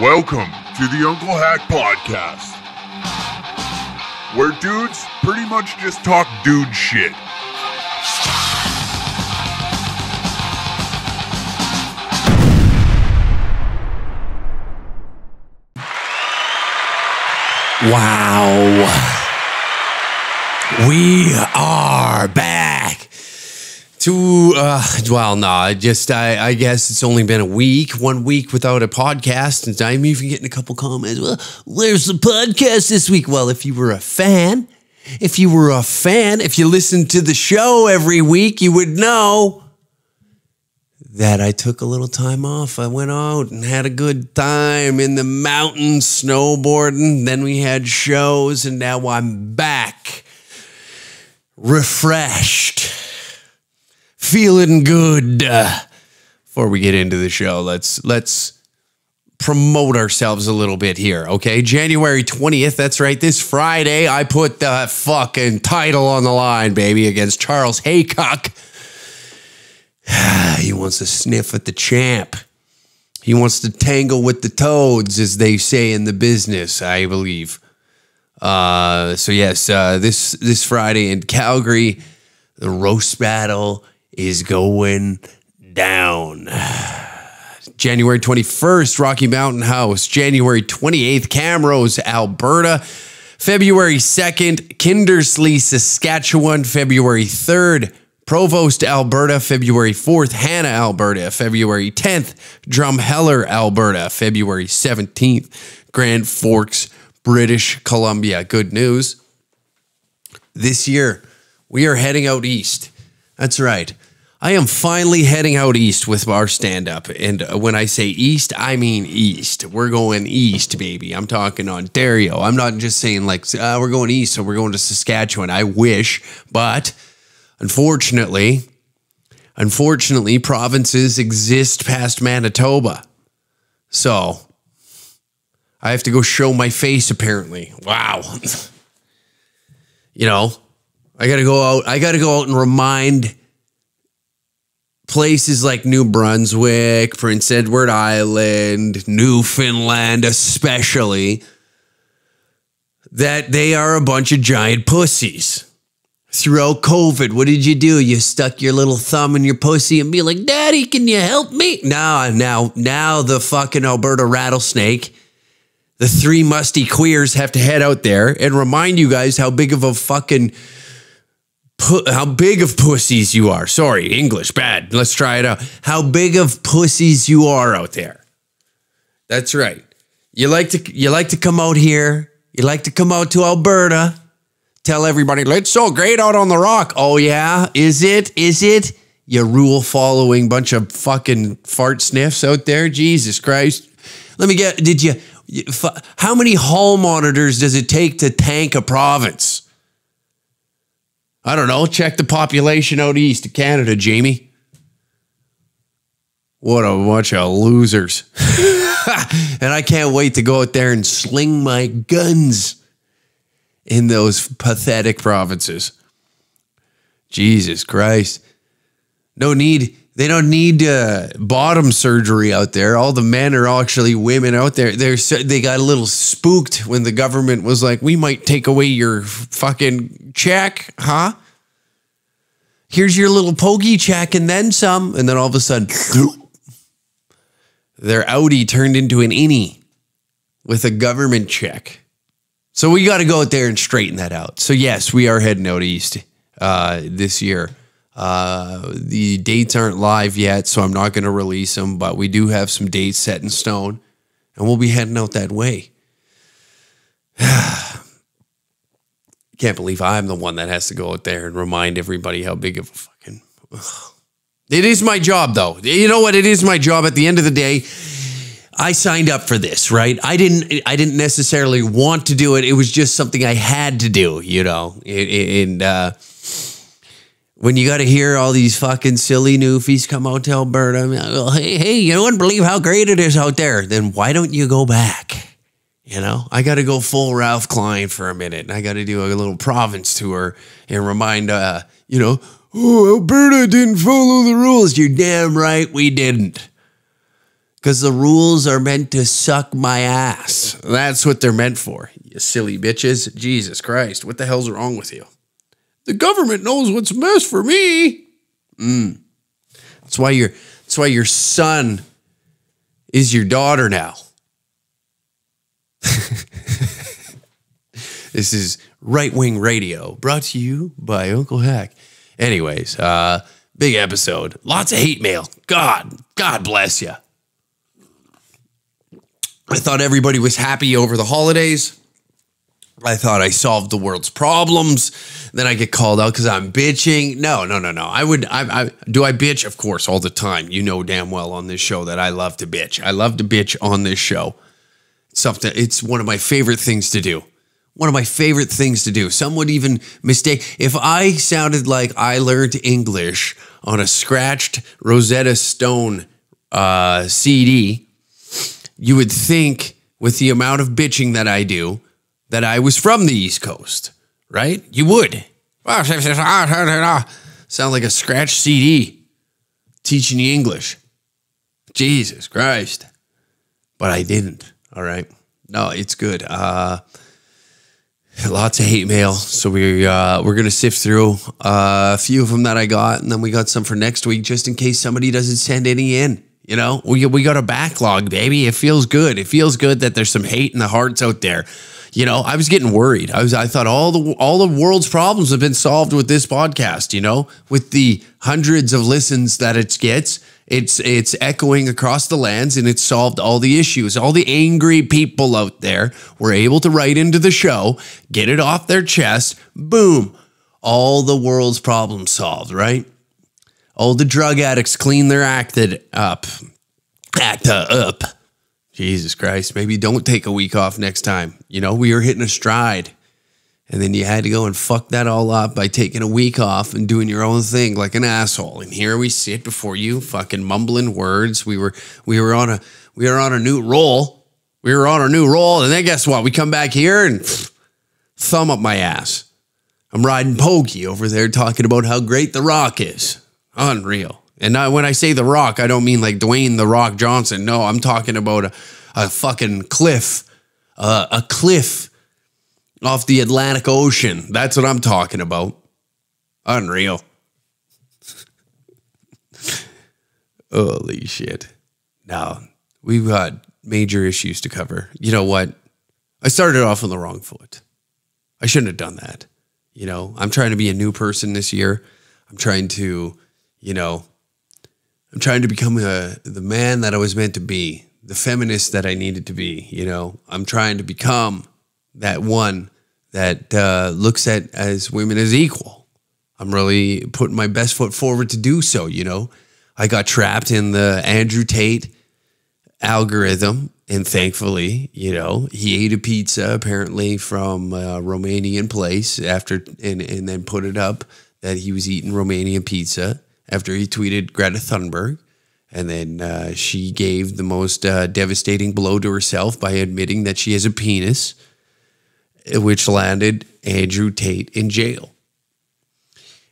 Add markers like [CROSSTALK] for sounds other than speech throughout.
Welcome to the Uncle Hack Podcast, where dudes pretty much just talk dude shit. Wow. We are back to uh well no, I just I I guess it's only been a week, one week without a podcast, and I'm even getting a couple comments. Well, where's the podcast this week? Well, if you were a fan, if you were a fan, if you listened to the show every week, you would know that I took a little time off. I went out and had a good time in the mountains snowboarding. Then we had shows, and now I'm back, refreshed, feeling good. Before we get into the show, let's let's promote ourselves a little bit here, okay? January 20th, that's right, this Friday, I put the fucking title on the line, baby, against Charles Haycock. [SIGHS] he wants to sniff at the champ. He wants to tangle with the toads, as they say in the business, I believe. Uh, so yes, uh, this this Friday in Calgary, the roast battle is going down. January 21st, Rocky Mountain House. January 28th, Camrose, Alberta. February 2nd, Kindersley, Saskatchewan. February 3rd, Provost, Alberta, February 4th, Hanna, Alberta, February 10th, Drumheller, Alberta, February 17th, Grand Forks, British Columbia. Good news. This year, we are heading out east. That's right. I am finally heading out east with our stand up. And when I say east, I mean east. We're going east, baby. I'm talking Ontario. I'm not just saying like, uh, we're going east, so we're going to Saskatchewan. I wish, but Unfortunately, unfortunately, provinces exist past Manitoba. So I have to go show my face apparently. Wow. [LAUGHS] you know, I got to go out I got to go out and remind places like New Brunswick, Prince Edward Island, Newfoundland especially that they are a bunch of giant pussies throughout COVID, what did you do? You stuck your little thumb in your pussy and be like, Daddy, can you help me? Now, now, now the fucking Alberta rattlesnake, the three musty queers have to head out there and remind you guys how big of a fucking how big of pussies you are. Sorry, English bad. Let's try it out. How big of pussies you are out there. That's right. You like to you like to come out here. You like to come out to Alberta tell everybody, it's so great out on the rock. Oh, yeah? Is it? Is it? You rule following bunch of fucking fart sniffs out there? Jesus Christ. Let me get, did you, how many hall monitors does it take to tank a province? I don't know. Check the population out east of Canada, Jamie. What a bunch of losers. [LAUGHS] and I can't wait to go out there and sling my guns in those pathetic provinces. Jesus Christ. No need. They don't need uh, bottom surgery out there. All the men are actually women out there. They're they got a little spooked when the government was like, "We might take away your fucking check, huh? Here's your little pokey check and then some." And then all of a sudden, [LAUGHS] their Audi turned into an innie with a government check. So we got to go out there and straighten that out. So yes, we are heading out east uh, this year. Uh, the dates aren't live yet, so I'm not going to release them, but we do have some dates set in stone, and we'll be heading out that way. [SIGHS] Can't believe I'm the one that has to go out there and remind everybody how big of a fucking. It is my job, though. You know what? It is my job. At the end of the day, I signed up for this, right? I didn't I didn't necessarily want to do it. It was just something I had to do, you know. And uh, when you got to hear all these fucking silly newfies come out to Alberta, go, hey, hey, you wouldn't believe how great it is out there. Then why don't you go back? You know, I got to go full Ralph Klein for a minute. And I got to do a little province tour and remind, uh, you know, oh, Alberta didn't follow the rules. You're damn right we didn't. Because the rules are meant to suck my ass. That's what they're meant for. You silly bitches. Jesus Christ. What the hell's wrong with you? The government knows what's best for me. Mm. That's why your that's why your son is your daughter now. [LAUGHS] this is right wing radio brought to you by Uncle Hack. Anyways, uh, big episode. Lots of hate mail. God, God bless you. I thought everybody was happy over the holidays. I thought I solved the world's problems. Then I get called out because I'm bitching. No, no, no, no. I would. I, I do. I bitch, of course, all the time. You know damn well on this show that I love to bitch. I love to bitch on this show. It's something. It's one of my favorite things to do. One of my favorite things to do. Some would even mistake if I sounded like I learned English on a scratched Rosetta Stone uh, CD you would think with the amount of bitching that I do that I was from the East Coast, right? You would. Sound like a scratch CD teaching you English. Jesus Christ. But I didn't. All right. No, it's good. Uh, lots of hate mail. So we uh, we're gonna sift through uh, a few of them that I got, and then we got some for next week, just in case somebody doesn't send any in. You know, we, we got a backlog, baby. It feels good. It feels good that there's some hate in the hearts out there. You know, I was getting worried. I was I thought all the all the world's problems have been solved with this podcast, you know, with the hundreds of listens that it gets. It's it's echoing across the lands and it's solved all the issues. All the angry people out there were able to write into the show, get it off their chest, boom. All the world's problems solved, right? All the drug addicts clean their acted uh, uh, up. Acta up. Jesus Christ. Maybe don't take a week off next time. You know, we were hitting a stride. And then you had to go and fuck that all up by taking a week off and doing your own thing like an asshole. And here we sit before you, fucking mumbling words. We were we were on a we were on a new roll. We were on a new roll, and then guess what? We come back here and pff, thumb up my ass. I'm riding pokey over there talking about how great the rock is. Unreal. And when I say The Rock, I don't mean like Dwayne The Rock Johnson. No, I'm talking about a, a fucking cliff, uh, a cliff off the Atlantic Ocean. That's what I'm talking about. Unreal. [LAUGHS] Holy shit. Now, we've got major issues to cover. You know what? I started off on the wrong foot. I shouldn't have done that. You know, I'm trying to be a new person this year. I'm trying to you know, I'm trying to become a, the man that I was meant to be, the feminist that I needed to be. You know, I'm trying to become that one that uh, looks at as women as equal. I'm really putting my best foot forward to do so. You know, I got trapped in the Andrew Tate algorithm, and thankfully, you know, he ate a pizza apparently from a Romanian place after, and and then put it up that he was eating Romanian pizza after he tweeted Greta Thunberg. And then uh, she gave the most uh, devastating blow to herself by admitting that she has a penis, which landed Andrew Tate in jail.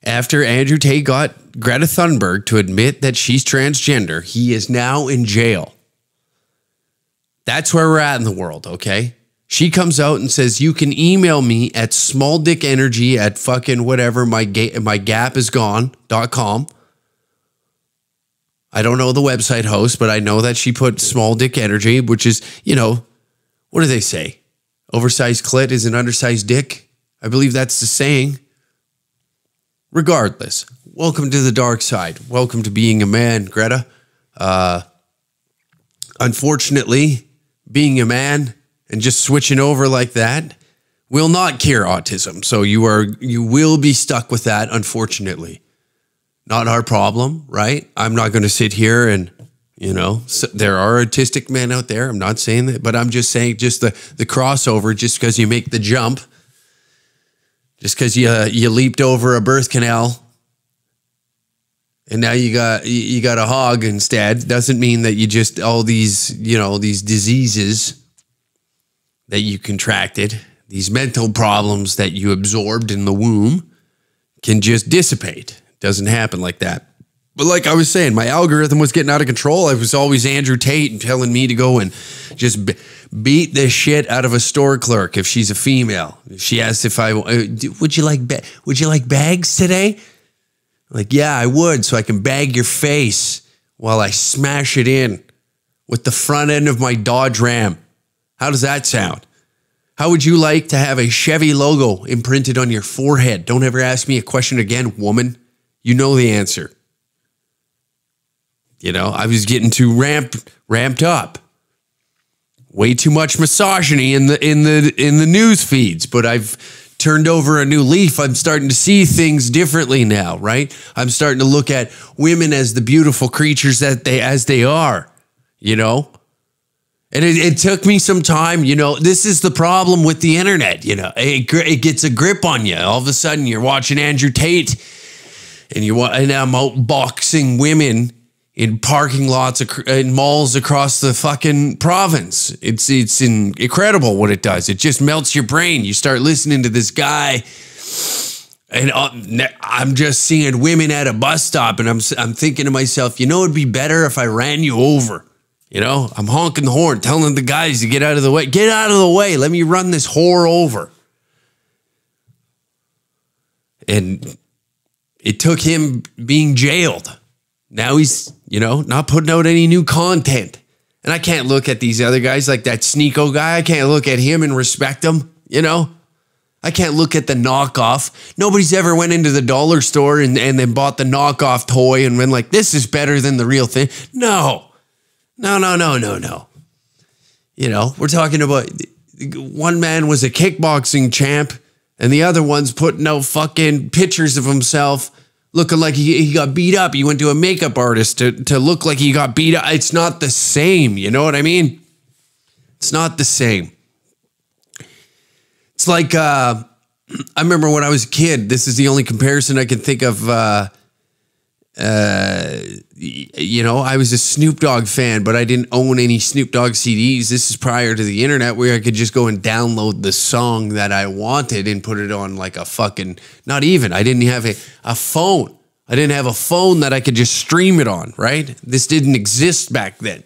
After Andrew Tate got Greta Thunberg to admit that she's transgender, he is now in jail. That's where we're at in the world, okay? She comes out and says, You can email me at smalldickenergy at fucking whatever my, ga- my gap is gone.com. I don't know the website host, but I know that she put small dick energy, which is, you know, what do they say? Oversized clit is an undersized dick. I believe that's the saying. Regardless, welcome to the dark side. Welcome to being a man, Greta. Uh, unfortunately, being a man and just switching over like that will not cure autism. So you are you will be stuck with that, unfortunately not our problem, right? I'm not going to sit here and you know so there are artistic men out there. I'm not saying that, but I'm just saying just the the crossover. Just because you make the jump, just because you uh, you leaped over a birth canal, and now you got you got a hog instead, doesn't mean that you just all these you know these diseases that you contracted, these mental problems that you absorbed in the womb, can just dissipate doesn't happen like that. But like I was saying, my algorithm was getting out of control. I was always Andrew Tate and telling me to go and just beat the shit out of a store clerk if she's a female. She asked if I uh, would you like would you like bags today? Like yeah, I would, so I can bag your face while I smash it in with the front end of my Dodge Ram. How does that sound? How would you like to have a Chevy logo imprinted on your forehead? Don't ever ask me a question again, woman. You know the answer. You know, I was getting too ramped ramped up. Way too much misogyny in the in the in the news feeds, but I've turned over a new leaf. I'm starting to see things differently now, right? I'm starting to look at women as the beautiful creatures that they as they are, you know? And it, it, took me some time, you know. This is the problem with the internet, you know. It, it gets a grip on you. All of a sudden, you're watching Andrew Tate, and you and I'm out boxing women in parking lots in malls across the fucking province. It's it's incredible what it does. It just melts your brain. You start listening to this guy and uh, I'm just seeing women at a bus stop and I'm I'm thinking to myself, you know it'd be better if I ran you over. You know, I'm honking the horn, telling the guys to get out of the way. Get out of the way. Let me run this whore over. And it took him being jailed now he's, you know, not putting out any new content. And I can't look at these other guys like that Sneako guy. I can't look at him and respect him, you know? I can't look at the knockoff. Nobody's ever went into the dollar store and, and then bought the knockoff toy and been like, this is better than the real thing. No. No, no, no, no, no. You know, we're talking about one man was a kickboxing champ and the other one's putting out fucking pictures of himself looking like he, he got beat up. He went to a makeup artist to, to look like he got beat up. It's not the same. You know what I mean? It's not the same. It's like, uh, [CLEARS THROAT] I remember when I was a kid, this is the only comparison I can think of. Uh, uh, you know, I was a Snoop Dogg fan, but I didn't own any Snoop Dogg CDs. This is prior to the internet where I could just go and download the song that I wanted and put it on like a fucking, not even, I didn't have a, a phone. I didn't have a phone that I could just stream it on, right? This didn't exist back then.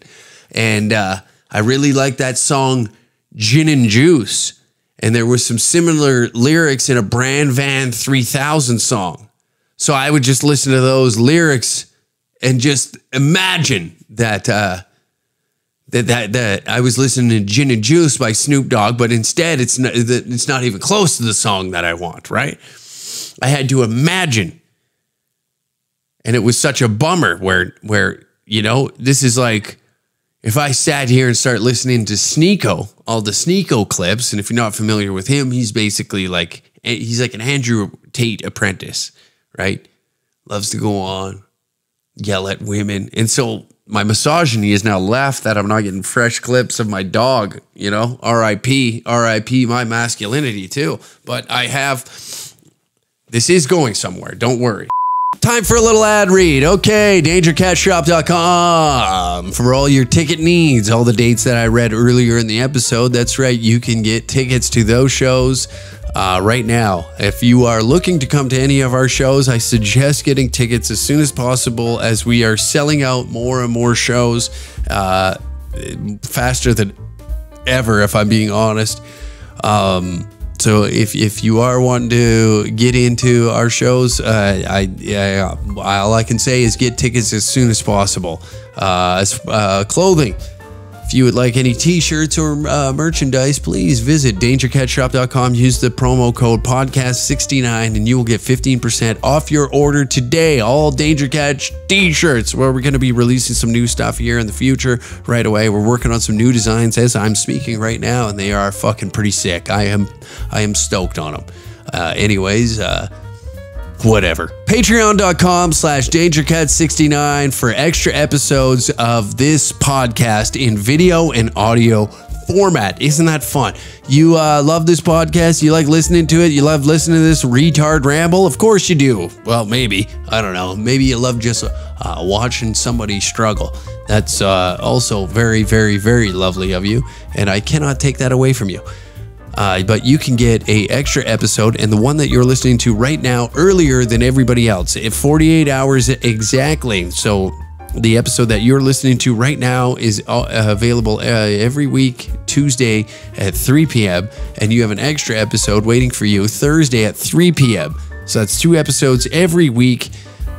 And uh, I really liked that song, Gin and Juice. And there was some similar lyrics in a Bran Van 3000 song so I would just listen to those lyrics and just imagine that uh, that that that I was listening to Gin and Juice by Snoop Dogg, but instead it's not it's not even close to the song that I want. Right? I had to imagine, and it was such a bummer. Where where you know this is like if I sat here and start listening to Sneako, all the Sneako clips, and if you're not familiar with him, he's basically like he's like an Andrew Tate apprentice right? Loves to go on, yell at women. And so my misogyny is now left that I'm not getting fresh clips of my dog, you know, RIP, RIP, my masculinity too. But I have, this is going somewhere. Don't worry. Time for a little ad read. Okay, dangercatshop.com for all your ticket needs. All the dates that I read earlier in the episode. That's right, you can get tickets to those shows uh, right now. If you are looking to come to any of our shows, I suggest getting tickets as soon as possible as we are selling out more and more shows uh, faster than ever, if I'm being honest. Um, so if, if you are wanting to get into our shows, uh, I, yeah, all I can say is get tickets as soon as possible. Uh, uh, clothing. If you would like any t-shirts or uh, merchandise, please visit dangercatshop.com. Use the promo code podcast69 and you will get 15% off your order today. All Danger Cats t-shirts where we're going to be releasing some new stuff here in the future right away. We're working on some new designs as I'm speaking right now and they are fucking pretty sick. I am I am stoked on them. Uh, anyways, uh, whatever. Patreon.com slash DangerCat69 for extra episodes of this podcast in video and audio format. Isn't that fun? You uh, love this podcast? You like listening to it? You love listening to this retard ramble? Of course you do. Well, maybe. I don't know. Maybe you love just uh, watching somebody struggle. That's uh, also very, very, very lovely of you. And I cannot take that away from you. Uh, but you can get a extra episode and the one that you're listening to right now earlier than everybody else. At 48 hours exactly. So the episode that you're listening to right now is uh, available uh, every week, Tuesday at 3 p.m. And you have an extra episode waiting for you Thursday at 3 p.m. So that's two episodes every week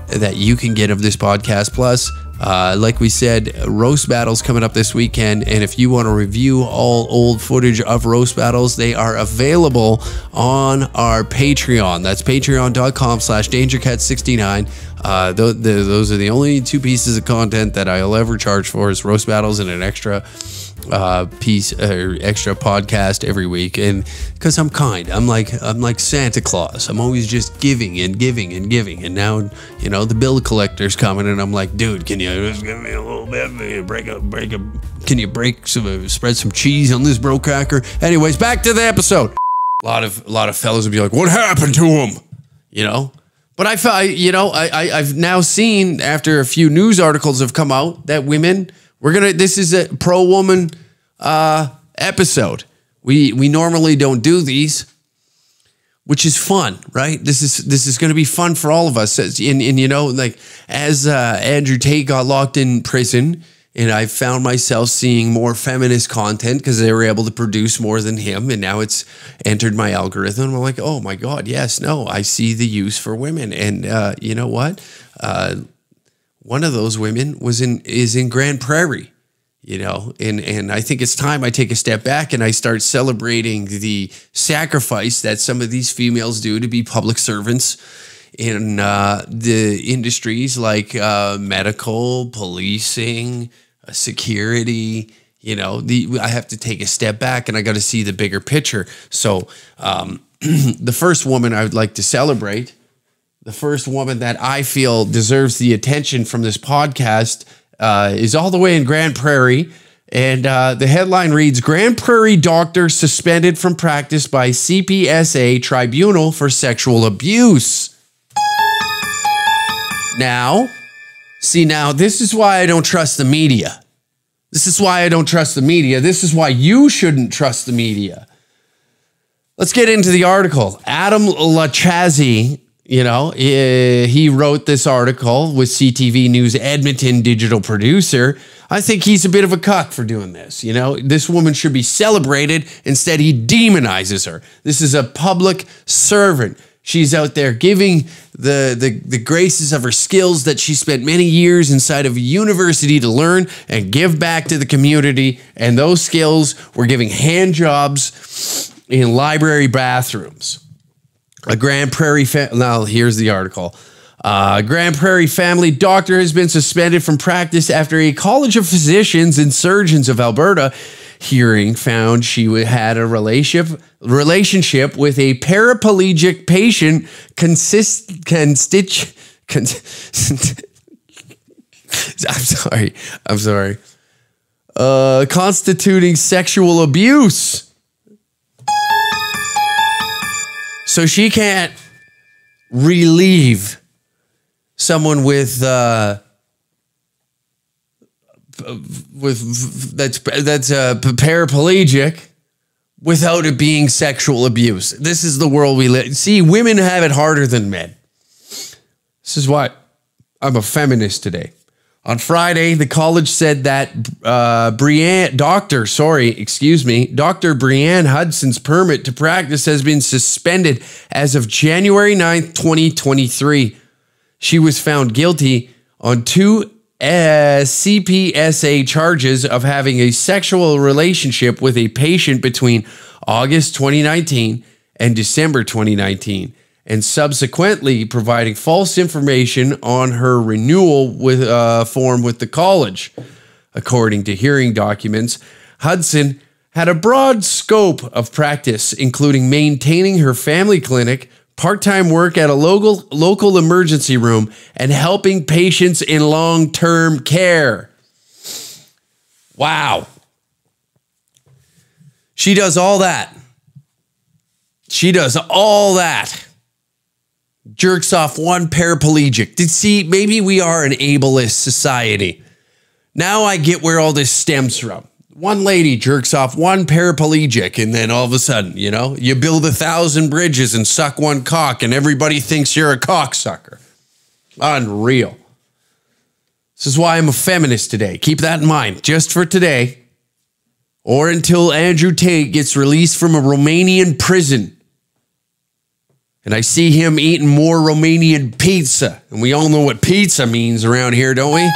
that you can get of this podcast. Plus, uh, like we said, roast battles coming up this weekend, and if you want to review all old footage of roast battles, they are available on our Patreon. That's patreon.com/slash DangerCat69. Uh, th- th- those are the only two pieces of content that I'll ever charge for is roast battles and an extra uh, piece or extra podcast every week, and because I'm kind, I'm like I'm like Santa Claus. I'm always just giving and giving and giving, and now you know the bill collector's coming, and I'm like, dude, can you just give me a little bit? Break a break a. Can you break some uh, spread some cheese on this bro cracker? Anyways, back to the episode. A lot of a lot of fellas would be like, what happened to him? You know. But I, you know, I, I I've now seen after a few news articles have come out that women we're gonna. This is a pro woman uh, episode. We we normally don't do these, which is fun, right? This is this is going to be fun for all of us. And, and you know, like as uh, Andrew Tate got locked in prison, and I found myself seeing more feminist content because they were able to produce more than him, and now it's entered my algorithm. I'm like, oh my god, yes, no, I see the use for women, and uh, you know what? Uh, one of those women was in is in Grande Prairie, you know, and and I think it's time I take a step back and I start celebrating the sacrifice that some of these females do to be public servants in uh, the industries like uh, medical, policing, uh, security. You know, the I have to take a step back and I got to see the bigger picture. So, um, [CLEARS THROAT] the first woman I would like to celebrate the first woman that I feel deserves the attention from this podcast uh, is all the way in Grande Prairie. And uh, the headline reads Grande Prairie doctor suspended from practice by CPSA tribunal for sexual abuse. Now, see, now this is why I don't trust the media. This is why I don't trust the media. This is why you shouldn't trust the media. Let's get into the article. Adam Lachacz you know, eh, he wrote this article with CTV News Edmonton digital producer. I think he's a bit of a cuck for doing this. You know, this woman should be celebrated. Instead, he demonizes her. This is a public servant. She's out there giving the, the, the graces of her skills that she spent many years inside of a university to learn and give back to the community. And those skills were giving hand jobs in library bathrooms. A Grande Prairie now here's the article. Uh, Grande Prairie family doctor has been suspended from practice after a College of Physicians and Surgeons of Alberta hearing found she had a relationship relationship with a paraplegic patient consist constitch con- [LAUGHS] I'm sorry. I'm sorry. Uh, constituting sexual abuse. So she can't relieve someone with uh, with that's that's uh, paraplegic without it being sexual abuse. This is the world we live. See, women have it harder than men. This is why I'm a feminist today. On Friday, the college said that uh, doctor, sorry, excuse me, Dr. Brianne Hudson's permit to practice has been suspended as of January 9th, 2023. She was found guilty on two uh, CPSA charges of having a sexual relationship with a patient between August 2019 and December 2019 and subsequently providing false information on her renewal with uh, form with the college. According to hearing documents, Hudson had a broad scope of practice, including maintaining her family clinic, part time work at a local, local emergency room, and helping patients in long term care. Wow. She does all that. She does all that jerks off one paraplegic. Did see maybe we are an ableist society. Now I get where all this stems from. one lady jerks off one paraplegic, and then all of a sudden, you know, you build a thousand bridges and suck one cock, and everybody thinks you're a cocksucker. Unreal. This is why I'm a feminist today. Keep that in mind, just for today, or until Andrew Tate gets released from a Romanian prison. And I see him eating more Romanian pizza. And we all know what pizza means around here, don't we?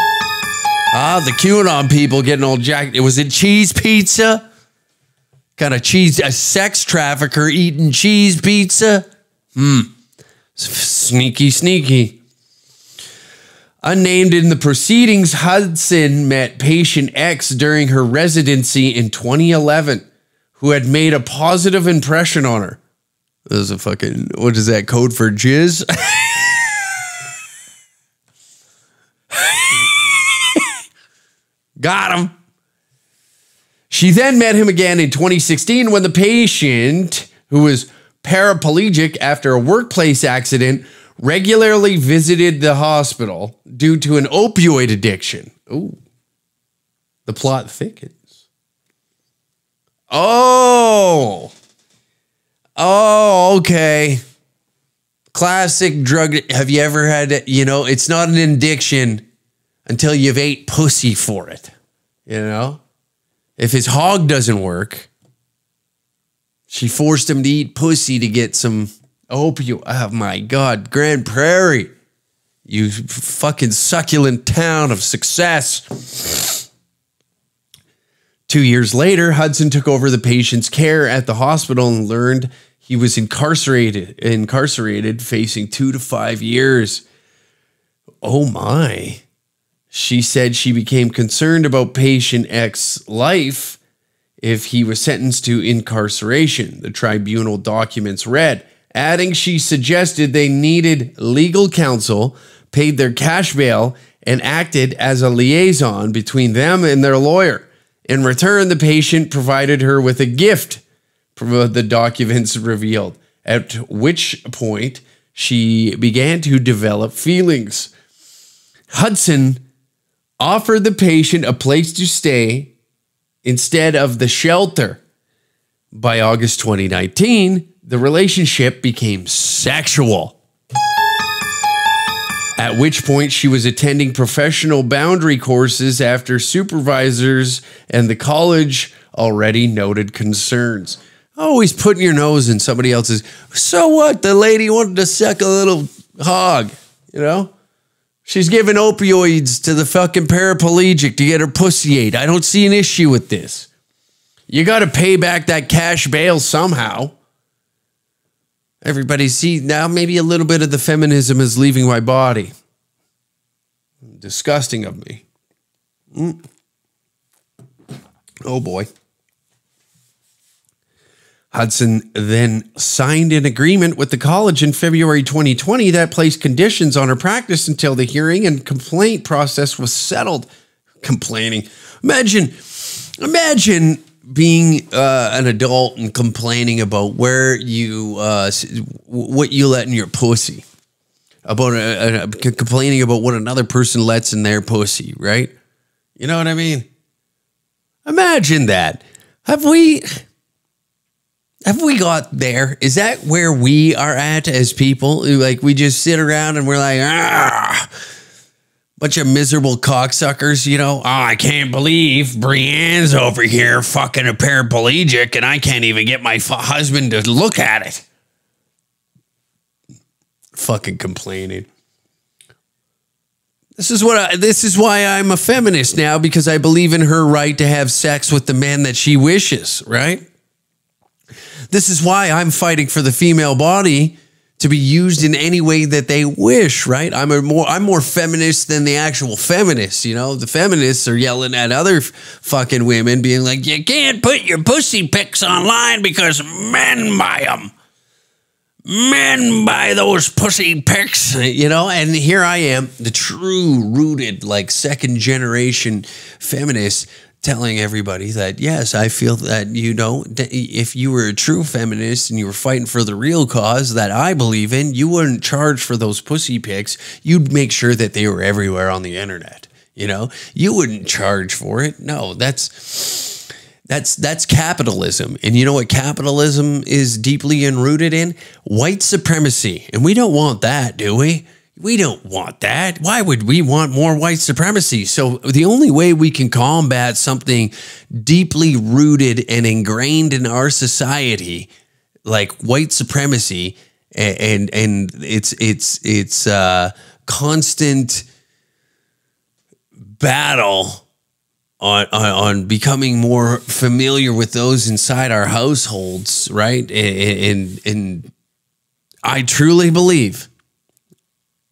Ah, the QAnon people getting all jacked. It was it cheese pizza? Kind of cheese, a sex trafficker eating cheese pizza? Hmm. Sneaky, sneaky. Unnamed in the proceedings, Hudson met patient X during her residency in 2011, who had made a positive impression on her. This is a fucking, what is that code for jizz? [LAUGHS] Got him. She then met him again in 2016 when the patient, who was paraplegic after a workplace accident, regularly visited the hospital due to an opioid addiction. Ooh. The plot thickens. Oh. Oh, okay. Classic drug. Have you ever had, you know, it's not an addiction until you've ate pussy for it. You know? If his hog doesn't work, she forced him to eat pussy to get some opioid. Oh my God, Grande Prairie, you fucking succulent town of success. Two years later, Hudson took over the patient's care at the hospital and learned he was incarcerated, incarcerated, facing two to five years. Oh my. She said she became concerned about patient X's life if he was sentenced to incarceration, the tribunal documents read, adding she suggested they needed legal counsel, paid their cash bail, and acted as a liaison between them and their lawyer. In return, the patient provided her with a gift, the documents revealed, at which point she began to develop feelings. Hudson offered the patient a place to stay instead of the shelter. By August 2019, the relationship became sexual. At which point, she was attending professional boundary courses after supervisors and the college already noted concerns. Always putting your nose in somebody else's. So what? The lady wanted to suck a little hog, you know? She's giving opioids to the fucking paraplegic to get her pussy ate. I don't see an issue with this. You got to pay back that cash bail somehow. Everybody see now maybe a little bit of the feminism is leaving my body. Disgusting of me. Mm. Oh boy. Hudson then signed an agreement with the college in February 2020 that placed conditions on her practice until the hearing and complaint process was settled. Complaining. Imagine, imagine being uh, an adult and complaining about where you, uh, what you let in your pussy, about a, a, complaining about what another person lets in their pussy, right? You know what I mean? Imagine that. Have we? have we got there? Is that where we are at as people? Like we just sit around and we're like, ah, bunch of miserable cocksuckers, you know? Oh, I can't believe Brienne's over here fucking a paraplegic and I can't even get my husband to look at it. Fucking complaining. This is what I, this is why I'm a feminist now because I believe in her right to have sex with the man that she wishes, right? This is why I'm fighting for the female body to be used in any way that they wish, right? I'm a more I'm more feminist than the actual feminists, you know? The feminists are yelling at other fucking women being like, "You can't put your pussy pics online because men buy them." Men buy those pussy pics, you know, and here I am, the true rooted, like second generation feminist telling everybody that yes, I feel that you know if you were a true feminist and you were fighting for the real cause that I believe in, you wouldn't charge for those pussy pics. You'd make sure that they were everywhere on the internet. You know, you wouldn't charge for it. No, that's That's that's capitalism. And you know what capitalism is deeply enrooted in? White supremacy. And we don't want that, do we? We don't want that. Why would we want more white supremacy? So the only way we can combat something deeply rooted and ingrained in our society like white supremacy and and, it's it's it's uh constant battle on, on, on becoming more familiar with those inside our households, right? And, and, and I truly believe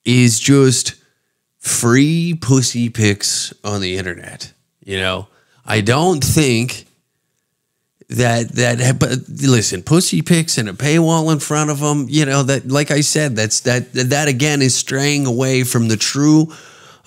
is just free pussy pics on the internet. You know, I don't think that that but listen pussy pics and a paywall in front of them you know that like i said that's that that again is straying away from the true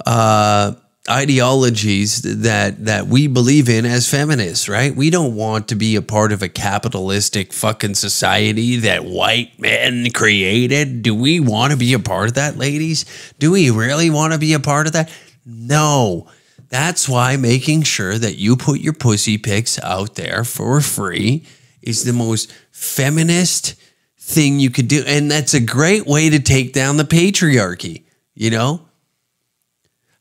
uh ideologies that that we believe in as feminists, right? We don't want to be a part of a capitalistic fucking society that white men created. Do we want to be a part of that, ladies? Do we really want to be a part of that? No. That's why making sure that you put your pussy pics out there for free is the most feminist thing you could do. And that's a great way to take down the patriarchy, you know?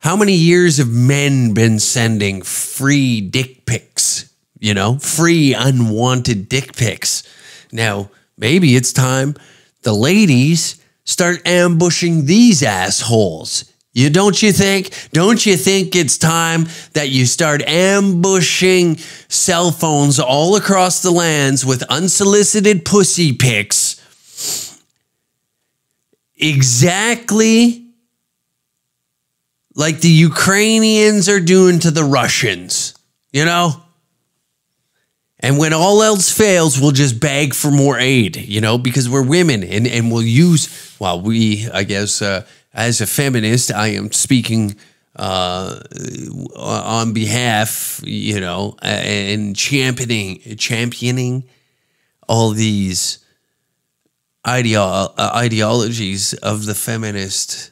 How many years have men been sending free dick pics? You know, free unwanted dick pics. Now, maybe it's time the ladies start ambushing these assholes. You don't you think? Don't you think it's time that you start ambushing cell phones all across the lands with unsolicited pussy pics? Exactly like the Ukrainians are doing to the Russians, you know? And when all else fails, we'll just beg for more aid, you know, because we're women and, and we'll use, well, we, I guess, uh, as a feminist, I am speaking uh, on behalf, you know, and championing, championing all these uh, ideologies of the feminist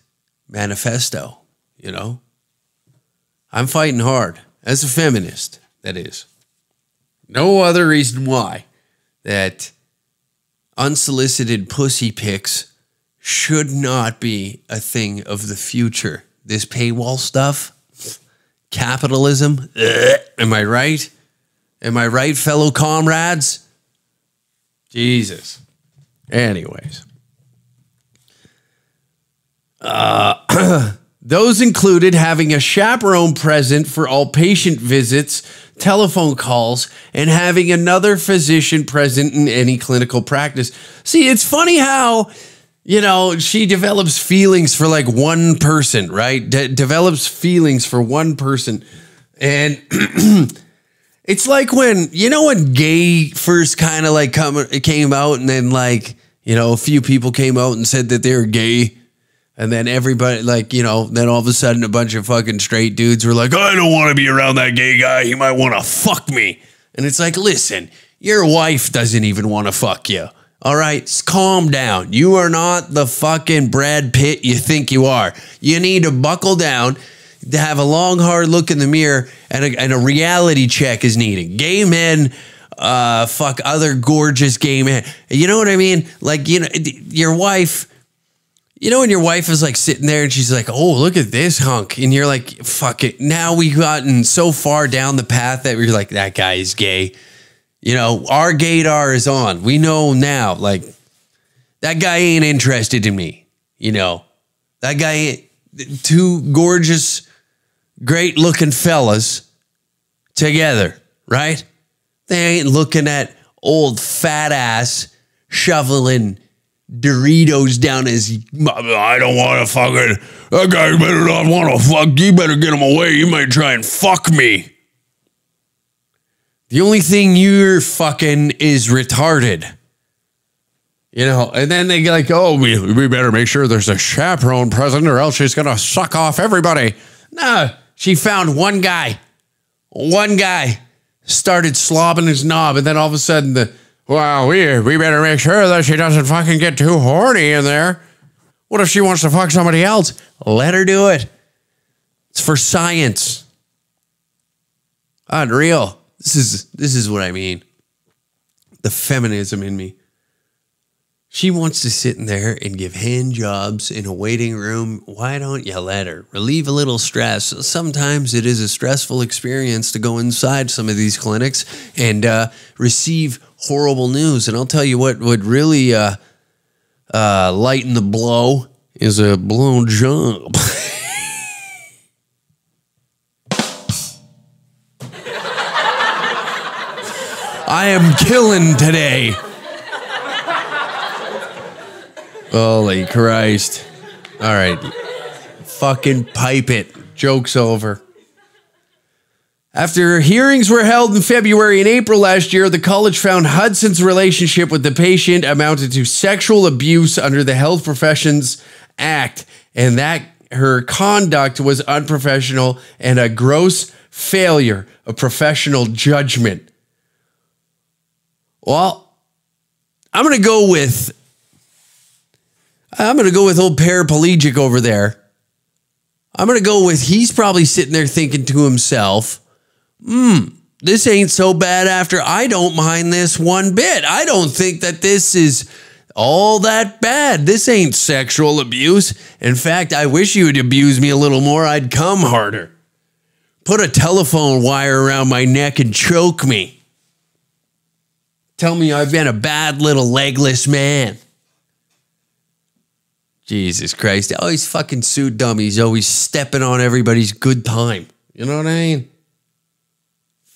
manifesto you know? I'm fighting hard as a feminist, that is. No other reason why that unsolicited pussy pics should not be a thing of the future. This paywall stuff, capitalism, ugh, [CLEARS THROAT] am I right? Am I right, fellow comrades? Jesus. Anyways. Uh [CLEARS THROAT] [CLEARS THROAT] Those included having a chaperone present for all patient visits, telephone calls, and having another physician present in any clinical practice. See, it's funny how, you know, she develops feelings for like one person, right? De- develops feelings for one person. And [CLEARS THROAT] it's like when, you know, when gay first kind of like come, came out and then like, you know, a few people came out and said that they were gay and then everybody, like, you know, then all of a sudden a bunch of fucking straight dudes were like, I don't want to be around that gay guy. He might want to fuck me. And it's like, listen, your wife doesn't even want to fuck you. All right, calm down. You are not the fucking Brad Pitt you think you are. You need to buckle down, to have a long, hard look in the mirror, and a, and a reality check is needed. Gay men uh, fuck other gorgeous gay men. You know what I mean? Like, you know, your wife you know, when your wife is like sitting there and she's like, oh, look at this hunk. And you're like, fuck it. Now we've gotten so far down the path that we're like, that guy is gay. You know, our gaydar is on. We know now, like, that guy ain't interested in me. You know, that guy, two gorgeous, great looking fellas together, right? They ain't looking at old fat ass shoveling Doritos down his. I don't want to fucking. That guy better not want to fuck. You better get him away. You might try and fuck me. The only thing you're fucking is retarded. You know, and then they like, oh, we, we better make sure there's a chaperone present or else she's going to suck off everybody. No, she found one guy. One guy started slobbing his knob, and then all of a sudden the well, we, we better make sure that she doesn't fucking get too horny in there. What if she wants to fuck somebody else? Let her do it. It's for science. Unreal. This is this is what I mean. The feminism in me. She wants to sit in there and give hand jobs in a waiting room. Why don't you let her relieve a little stress? Sometimes it is a stressful experience to go inside some of these clinics and uh, receive horrible news. And I'll tell you what would really uh, uh, lighten the blow is a blown job. [LAUGHS] I am killing today. Holy Christ. All right. Fucking pipe it. Joke's over. After hearings were held in February and April last year, the college found Hudson's relationship with the patient amounted to sexual abuse under the Health Professions Act, and that her conduct was unprofessional and a gross failure of professional judgment. Well, I'm going to go with I'm going to go with old paraplegic over there. I'm going to go with he's probably sitting there thinking to himself, hmm, this ain't so bad after. I don't mind this one bit. I don't think that this is all that bad. This ain't sexual abuse. In fact, I wish you would abuse me a little more. I'd come harder. Put a telephone wire around my neck and choke me. Tell me I've been a bad little legless man. Jesus Christ. Always fucking suit dummies, always stepping on everybody's good time. You know what I mean?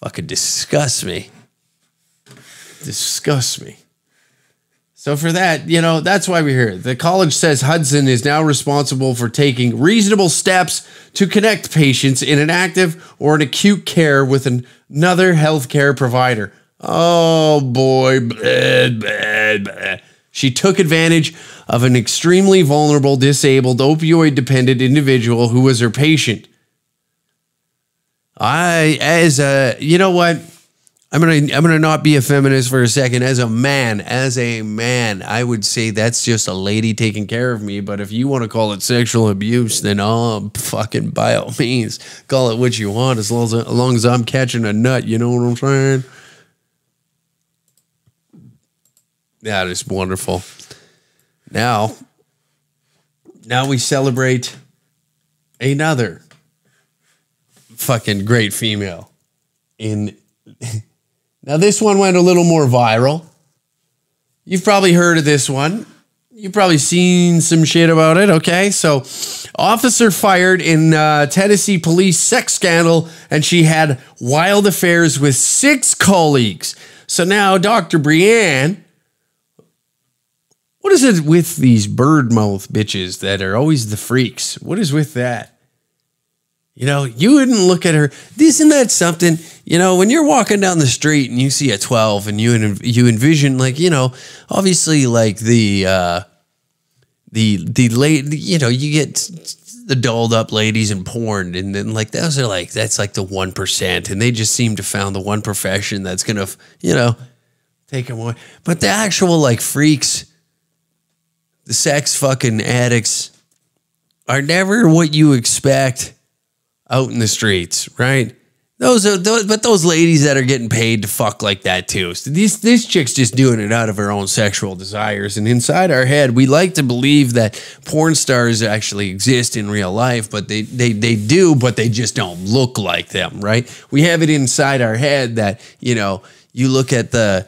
Fucking disgusts me. Disgusts me. So for that, you know, that's why we're here. The college says Hudson is now responsible for taking reasonable steps to connect patients in an active or an acute care with another healthcare provider. Oh boy, bad, bad, bad. She took advantage of an extremely vulnerable, disabled, opioid dependent individual who was her patient. I, as a, you know what? I'm gonna I'm gonna not be a feminist for a second. As a man, as a man, I would say that's just a lady taking care of me. But if you want to call it sexual abuse, then oh, fucking by all means, call it what you want. As long as as long as I'm catching a nut, you know what I'm saying. That is wonderful. Now, now we celebrate another fucking great female. In [LAUGHS] now, this one went a little more viral. You've probably heard of this one. You've probably seen some shit about it. Okay, so officer fired in uh, Tennessee police sex scandal, and she had wild affairs with six colleagues. So now Dr. Brienne what is it with these bird mouth bitches that are always the freaks? What is with that? You know, you wouldn't look at her. Isn't that something? You know, when you're walking down the street and you see a 12 and you you envision like, you know, obviously like the uh the the late, you know, you get the dolled up ladies in porn and then like those are like that's like the 1% and they just seem to found the one profession that's going to, you know, take them away. But the actual like freaks the sex fucking addicts are never what you expect out in the streets, right? Those are those, but those ladies that are getting paid to fuck like that too. So these this chick's just doing it out of her own sexual desires, and inside our head, we like to believe that porn stars actually exist in real life, but they they they do, but they just don't look like them, right? We have it inside our head that you know you look at the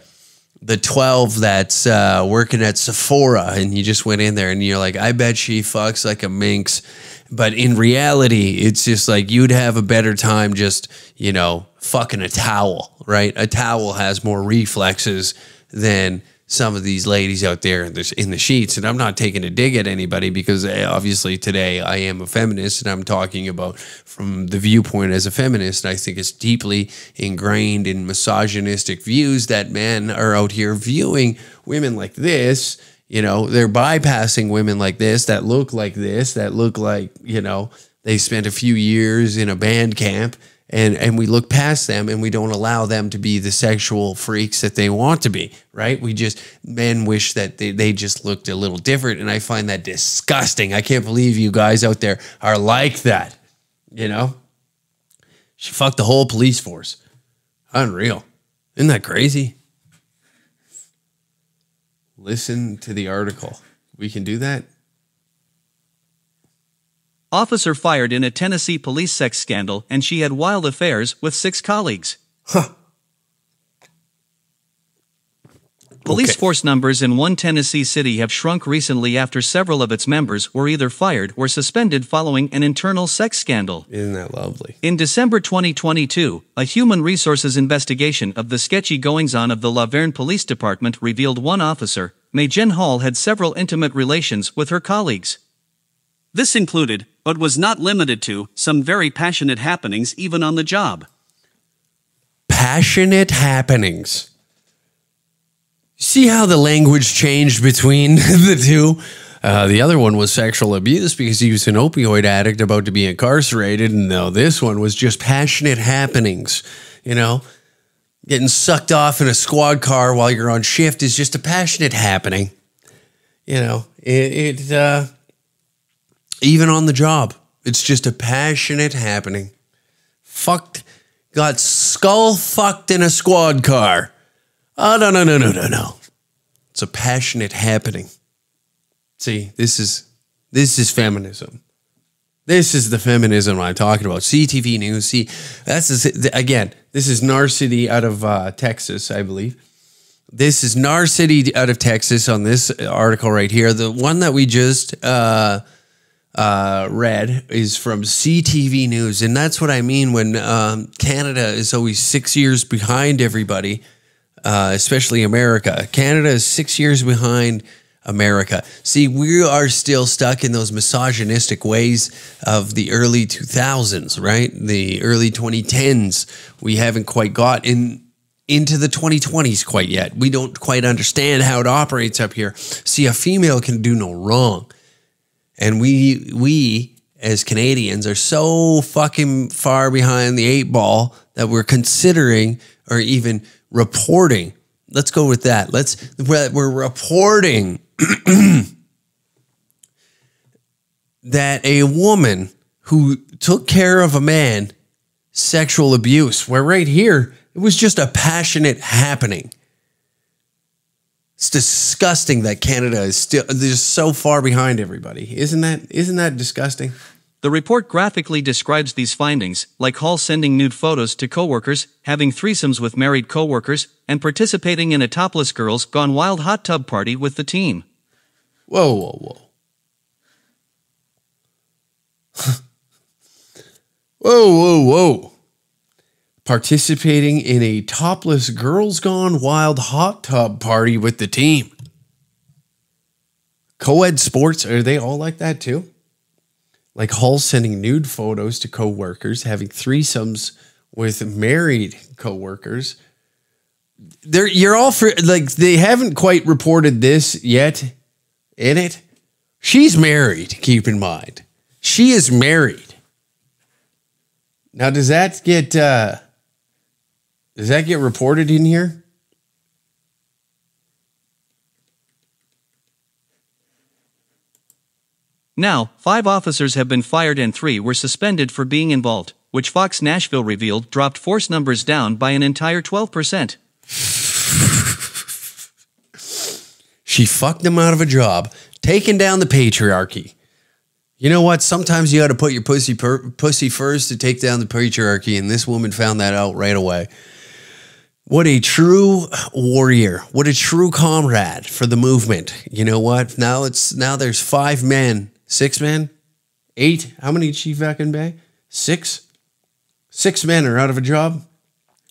the 12 that's uh, working at Sephora and you just went in there and you're like, I bet she fucks like a minx. But in reality, it's just like you'd have a better time just, you know, fucking a towel, right? A towel has more reflexes than some of these ladies out there in the, in the sheets. And I'm not taking a dig at anybody because eh, obviously today I am a feminist and I'm talking about from the viewpoint as a feminist. I think it's deeply ingrained in misogynistic views that men are out here viewing women like this. You know, they're bypassing women like this that look like this, that look like, you know, they spent a few years in a band camp and and we look past them and we don't allow them to be the sexual freaks that they want to be right we just men wish that they, they just looked a little different and i find that disgusting i can't believe you guys out there are like that you know she fucked the whole police force Unreal. Isn't that crazy? Listen to the article. We can do that. Officer fired in a Tennessee police sex scandal and she had wild affairs with six colleagues. Huh. Police Okay. force numbers in one Tennessee city have shrunk recently after several of its members were either fired or suspended following an internal sex scandal. Isn't that lovely? In December 2022, a human resources investigation of the sketchy goings on of the La Vergne Police Department revealed one officer, Maegan Hall, had several intimate relations with her colleagues. This included, but was not limited to, some very passionate happenings even on the job. Passionate happenings. See how the language changed between [LAUGHS] the two? Uh, the other one was sexual abuse because he was an opioid addict about to be incarcerated. And now this one was just passionate happenings. You know, getting sucked off in a squad car while you're on shift is just a passionate happening. You know, it, it uh, even on the job, it's just a passionate happening. Fucked, got skull fucked in a squad car. Oh, no, no, no, no, no, no. It's a passionate happening. See, this is this is feminism. This is the feminism I'm talking about. CTV News. See, that's the, again. This is Narcity out of uh, Texas, I believe. This is Narcity out of Texas on this article right here. The one that we just uh, uh, read is from CTV News, and that's what I mean when um, Canada is always six years behind everybody uh, especially America. Canada is six years behind America. See, we are still stuck in those misogynistic ways of the early 2000s, right? The early 2010s. We haven't quite got in into the 2020s quite yet. We don't quite understand how it operates up here. See, a female can do no wrong. And we we as Canadians are so fucking far behind the eight ball that we're considering or even reporting. Let's go with that. Let's we're, reporting [CLEARS THROAT] that a woman who took care of a man sexual abuse where right here it was just a passionate happening. It's disgusting that Canada is still just so far behind everybody. Isn't that isn't that disgusting? The report graphically describes these findings, like Hall sending nude photos to coworkers, having threesomes with married coworkers, and participating in a topless girls gone wild hot tub party with the team. Whoa, whoa, whoa. [LAUGHS] whoa, whoa, whoa. Participating in a topless girls gone wild hot tub party with the team. Co-ed sports, are they all like that too? Like Hall sending nude photos to coworkers, having threesomes with married coworkers. They're you're all for like they haven't quite reported this yet in it. She's married, keep in mind. She is married. Now does that get uh does that get reported in here? Now, five officers have been fired and three were suspended for being involved, which Fox Nashville revealed dropped force numbers down by an entire 12%. She fucked them out of a job, taking down the patriarchy. You know what? Sometimes you got to put your pussy pussy first to take down the patriarchy, and this woman found that out right away. What a true warrior! What a true comrade for the movement. You know what? Now it's now there's five men, six men, eight. How many did she fucking bay? Six. Six men are out of a job.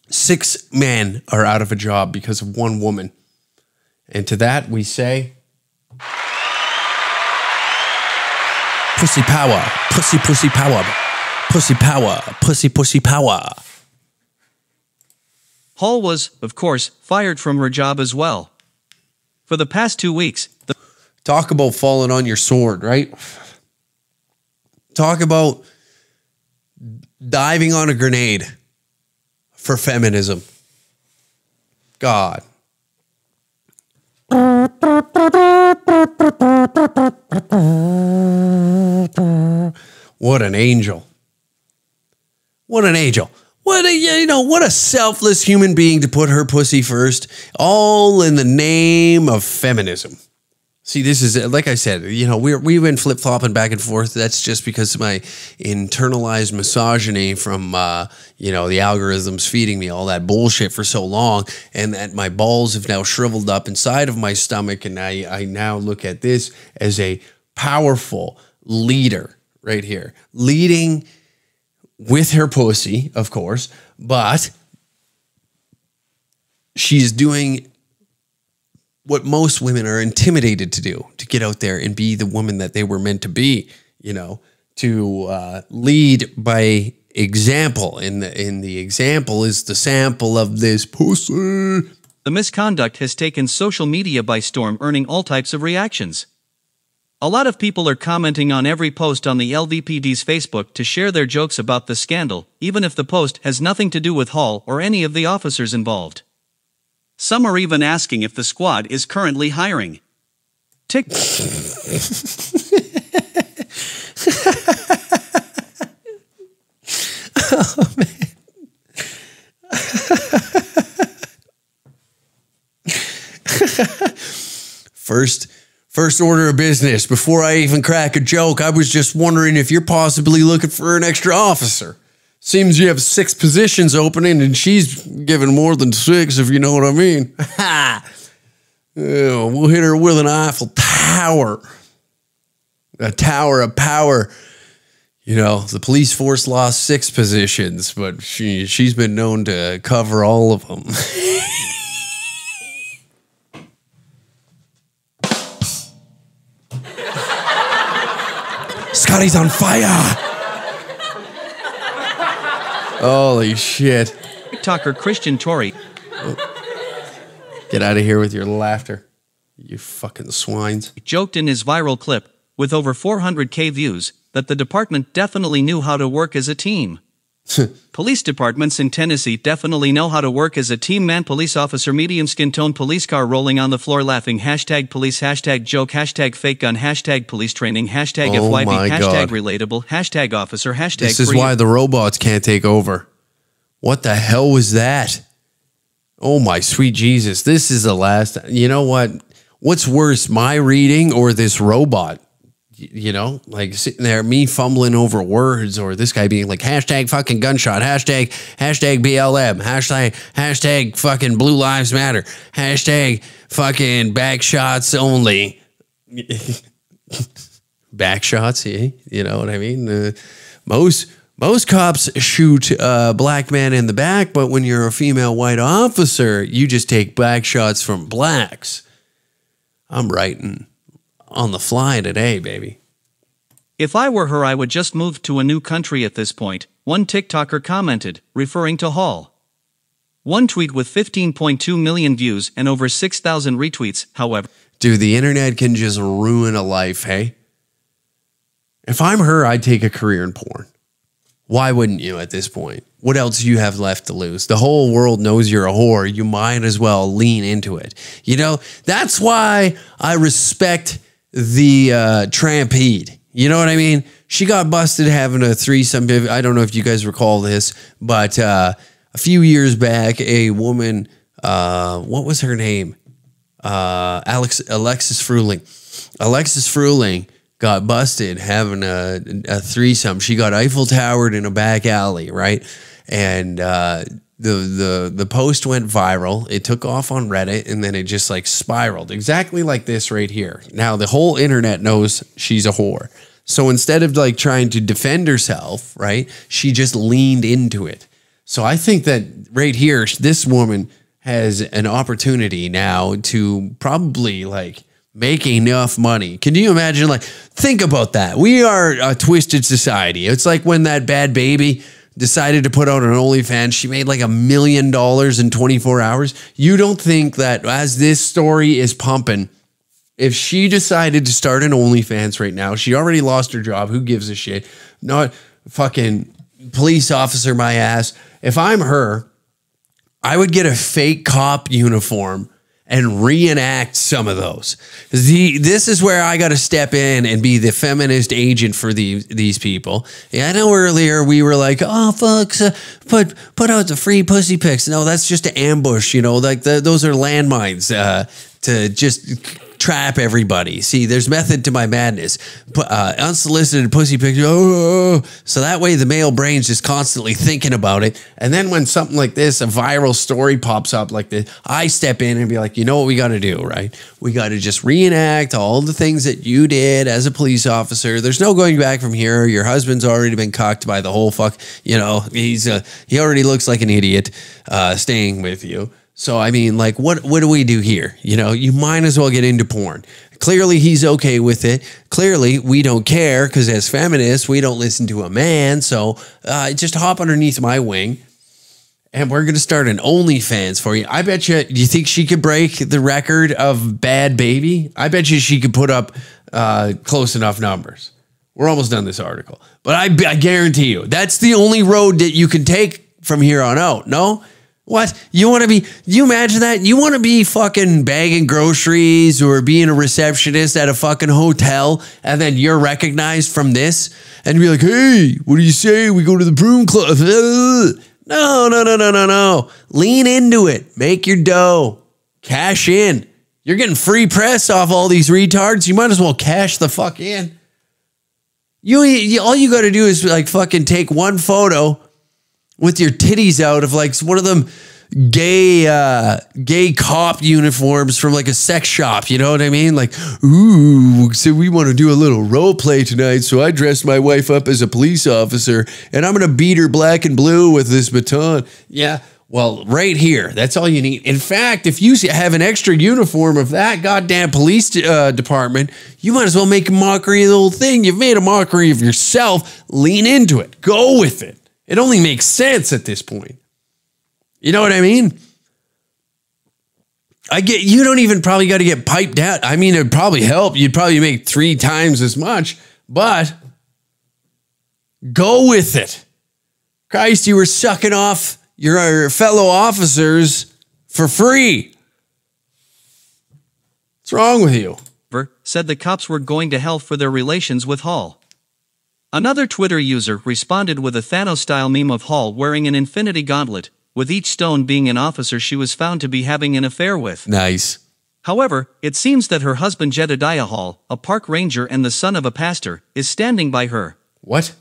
Six men are out of a job because of one woman. And to that we say Pussy power, pussy, pussy power, pussy power, pussy, pussy power. Hall was, of course, fired from her job as well. For the past two weeks, Talk about falling on your sword, right? Talk about diving on a grenade for feminism. God. What an angel. What an angel. What a you know what a selfless human being to put her pussy first, all in the name of feminism. See, this is like I said, you know, we're we've been flip flopping back and forth. That's just because of my internalized misogyny from uh, you know the algorithms feeding me all that bullshit for so long, and that my balls have now shriveled up inside of my stomach, and I I now look at this as a powerful leader right here, leading with her pussy, of course, but she's doing what most women are intimidated to do to get out there and be the woman that they were meant to be, you know, to uh, lead by example. And the, and the example is the sample of this pussy. The misconduct has taken social media by storm, earning all types of reactions. A lot of people are commenting on every post on the LVPD's Facebook to share their jokes about the scandal, even if the post has nothing to do with Hall or any of the officers involved. Some are even asking if the squad is currently hiring. Tick. oh, man. first first order of business before I even crack a joke, I was just wondering if you're possibly looking for an extra officer. Seems you have six positions opening and she's given more than six, if you know what I mean. [LAUGHS] yeah, we'll hit her with an Eiffel Tower. A tower of power. You know, the police force lost six positions, but she she's been known to cover all of them. [LAUGHS] Scotty's on fire. Holy shit. TikToker Christian Tory. Get out of here with your laughter. You fucking swines. Joked in his viral clip, with over 400k views, that the department definitely knew how to work as a team. [LAUGHS] police departments in Tennessee definitely know how to work as a team man police officer medium skin tone police car rolling on the floor laughing hashtag police hashtag joke hashtag fake gun hashtag police training hashtag Oh FYB hashtag God. relatable hashtag officer hashtag This is free- why the robots can't take over. What the hell was that? Oh my sweet Jesus. This is the last. You know what? What's worse, my reading or this robot? You know, like sitting there, me fumbling over words, or this guy being like hashtag fucking gunshot, hashtag hashtag BLM, hashtag hashtag fucking Blue Lives Matter, hashtag fucking back shots only. [LAUGHS] back shots, eh? You know what I mean? Uh, most most cops shoot a black man in the back, but when you're a female white officer, you just take back shots from blacks. I'm writing on the fly today, baby. If I were her, I would just move to a new country at this point, one TikToker commented, referring to Hall. One tweet with 15.2 million views and over 6,000 retweets, however, Dude, the internet can just ruin a life, hey? If I'm her, I'd take a career in porn. Why wouldn't you at this point? What else do you have left to lose? The whole world knows you're a whore. You might as well lean into it. You know, that's why I respect the uh, trampede. You know what I mean? She got busted having a threesome. I don't know if you guys recall this, but uh, a few years back, a woman, uh, what was her name? uh, Alex Alexis Fruling. Alexis Fruling got busted having a, a threesome. She got Eiffel Towered in a back alley, right? And uh, the the the post went viral. It took off on Reddit, and then it just like spiraled exactly like this right here. Now the whole internet knows she's a whore. So instead of like trying to defend herself, right, she just leaned into it. So I think that right here, this woman has an opportunity now to probably like make enough money. Can you imagine? Like, think about that. We are a twisted society. It's like when that bad baby decided to put out an OnlyFans. She made like a million dollars in 24 hours. You don't think that as this story is pumping, if she decided to start an OnlyFans right now, she already lost her job. Who gives a shit? Not fucking police officer, my ass. If I'm her, I would get a fake cop uniform and reenact some of those. The this is where I got to step in and be the feminist agent for these these people. Yeah, I know earlier we were like, "Oh, folks, uh, put put out the free pussy pics." No, that's just an ambush. You know, like the, those are landmines uh, to just trap everybody. See, there's method to my madness. Uh, unsolicited pussy pictures. Oh, so that way the male brain's just constantly thinking about it. And then when something like this, a viral story pops up like this, I step in and be like, you know what we got to do, right? We got to just reenact all the things that you did as a police officer. There's no going back from here. Your husband's already been cocked by the whole fuck. You know, he's uh, he already looks like an idiot uh, staying with you. So I mean, like, what what do we do here? You know, you might as well get into porn. Clearly, he's okay with it. Clearly, we don't care because as feminists, we don't listen to a man. So uh, just hop underneath my wing, and we're gonna start an OnlyFans for you. I bet you. Do you think she could break the record of Bhad Bhabie? I bet you she could put up uh, close enough numbers. We're almost done this article, but I, I guarantee you that's the only road that you can take from here on out. No. What? You want to be, you imagine that? You want to be fucking bagging groceries or being a receptionist at a fucking hotel and then you're recognized from this and be like, hey, what do you say? We go to the broom club. [LAUGHS] No, no, no, no, no, no. Lean into it. Make your dough. Cash in. You're getting free press off all these retards. You might as well cash the fuck in. You, you all you got to do is like fucking take one photo with your titties out of like one of them gay uh gay cop uniforms from like a sex shop you know what i mean? Like ooh so we want to do a little role play tonight so i dressed my wife up as a police officer and i'm gonna beat her black and blue with this baton. Yeah well right here that's all you need. In fact if you have an extra uniform of that goddamn police uh, department you might as well make a mockery of the whole thing. You've made a mockery of yourself. Lean into it. Go with it it only makes sense at this point. You know what I mean? I get you don't even probably got to get piped out. I mean, it'd probably help. You'd probably make three times as much, but go with it. Christ, you were sucking off your uh, fellow officers for free. What's wrong with you? Said the cops were going to hell for their relations with Hall. Another Twitter user responded with a Thanos style meme of Hall wearing an infinity gauntlet, with each stone being an officer she was found to be having an affair with. Nice. However, it seems that her husband Jedediah Hall, a park ranger and the son of a pastor, is standing by her. What?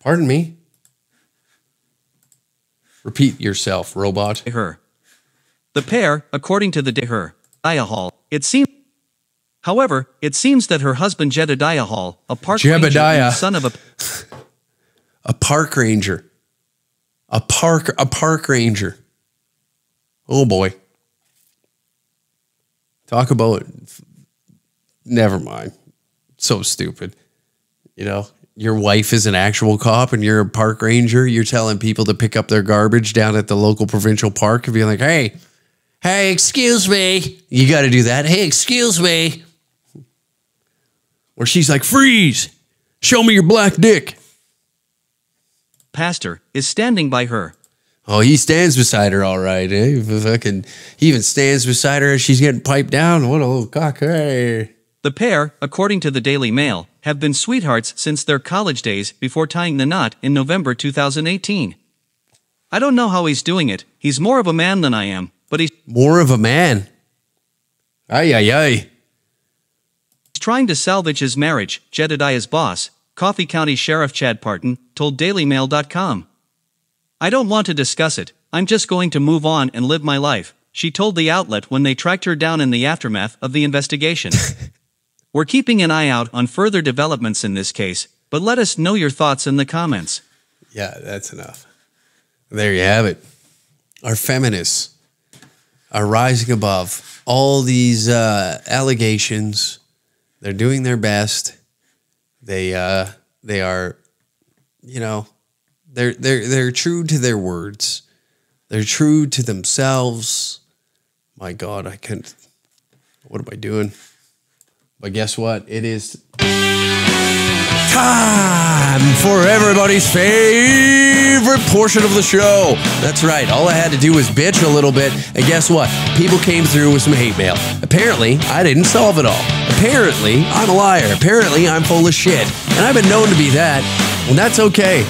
Pardon me? Repeat yourself, robot. Her. The pair, according to the de her, Hall, it seems However, it seems that her husband Jedediah Hall, a park Jebediah. ranger, son of a a park ranger, a park a park ranger. Oh boy, talk about never mind. So stupid, you know. Your wife is an actual cop, and you're a park ranger. You're telling people to pick up their garbage down at the local provincial park, and be like, "Hey, hey, excuse me." You got to do that. Hey, excuse me where she's like, freeze, show me your black dick. Pastor is standing by her. Oh, he stands beside her, all right. Eh? Fucking, he even stands beside her as she's getting piped down. What a little cock. Hey. The pair, according to the Daily Mail, have been sweethearts since their college days before tying the knot in November 2018. I don't know how he's doing it. He's more of a man than I am, but he's more of a man. Ay, ay, ay trying to salvage his marriage, Jedediah's boss, Coffee County Sheriff Chad Partin, told DailyMail.com. I don't want to discuss it, I'm just going to move on and live my life, she told the outlet when they tracked her down in the aftermath of the investigation. [LAUGHS] We're keeping an eye out on further developments in this case, but let us know your thoughts in the comments. Yeah, that's enough. There you have it. Our feminists are rising above all these uh, allegations they're doing their best. They uh, they are, you know, they're they're they're true to their words. They're true to themselves. My God, I can't. What am I doing? But guess what? It is time for everybody's favorite portion of the show. That's right. All I had to do was bitch a little bit, and guess what? People came through with some hate mail. Apparently, I didn't solve it all. Apparently, I'm a liar. Apparently, I'm full of shit. And I've been known to be that, and that's okay.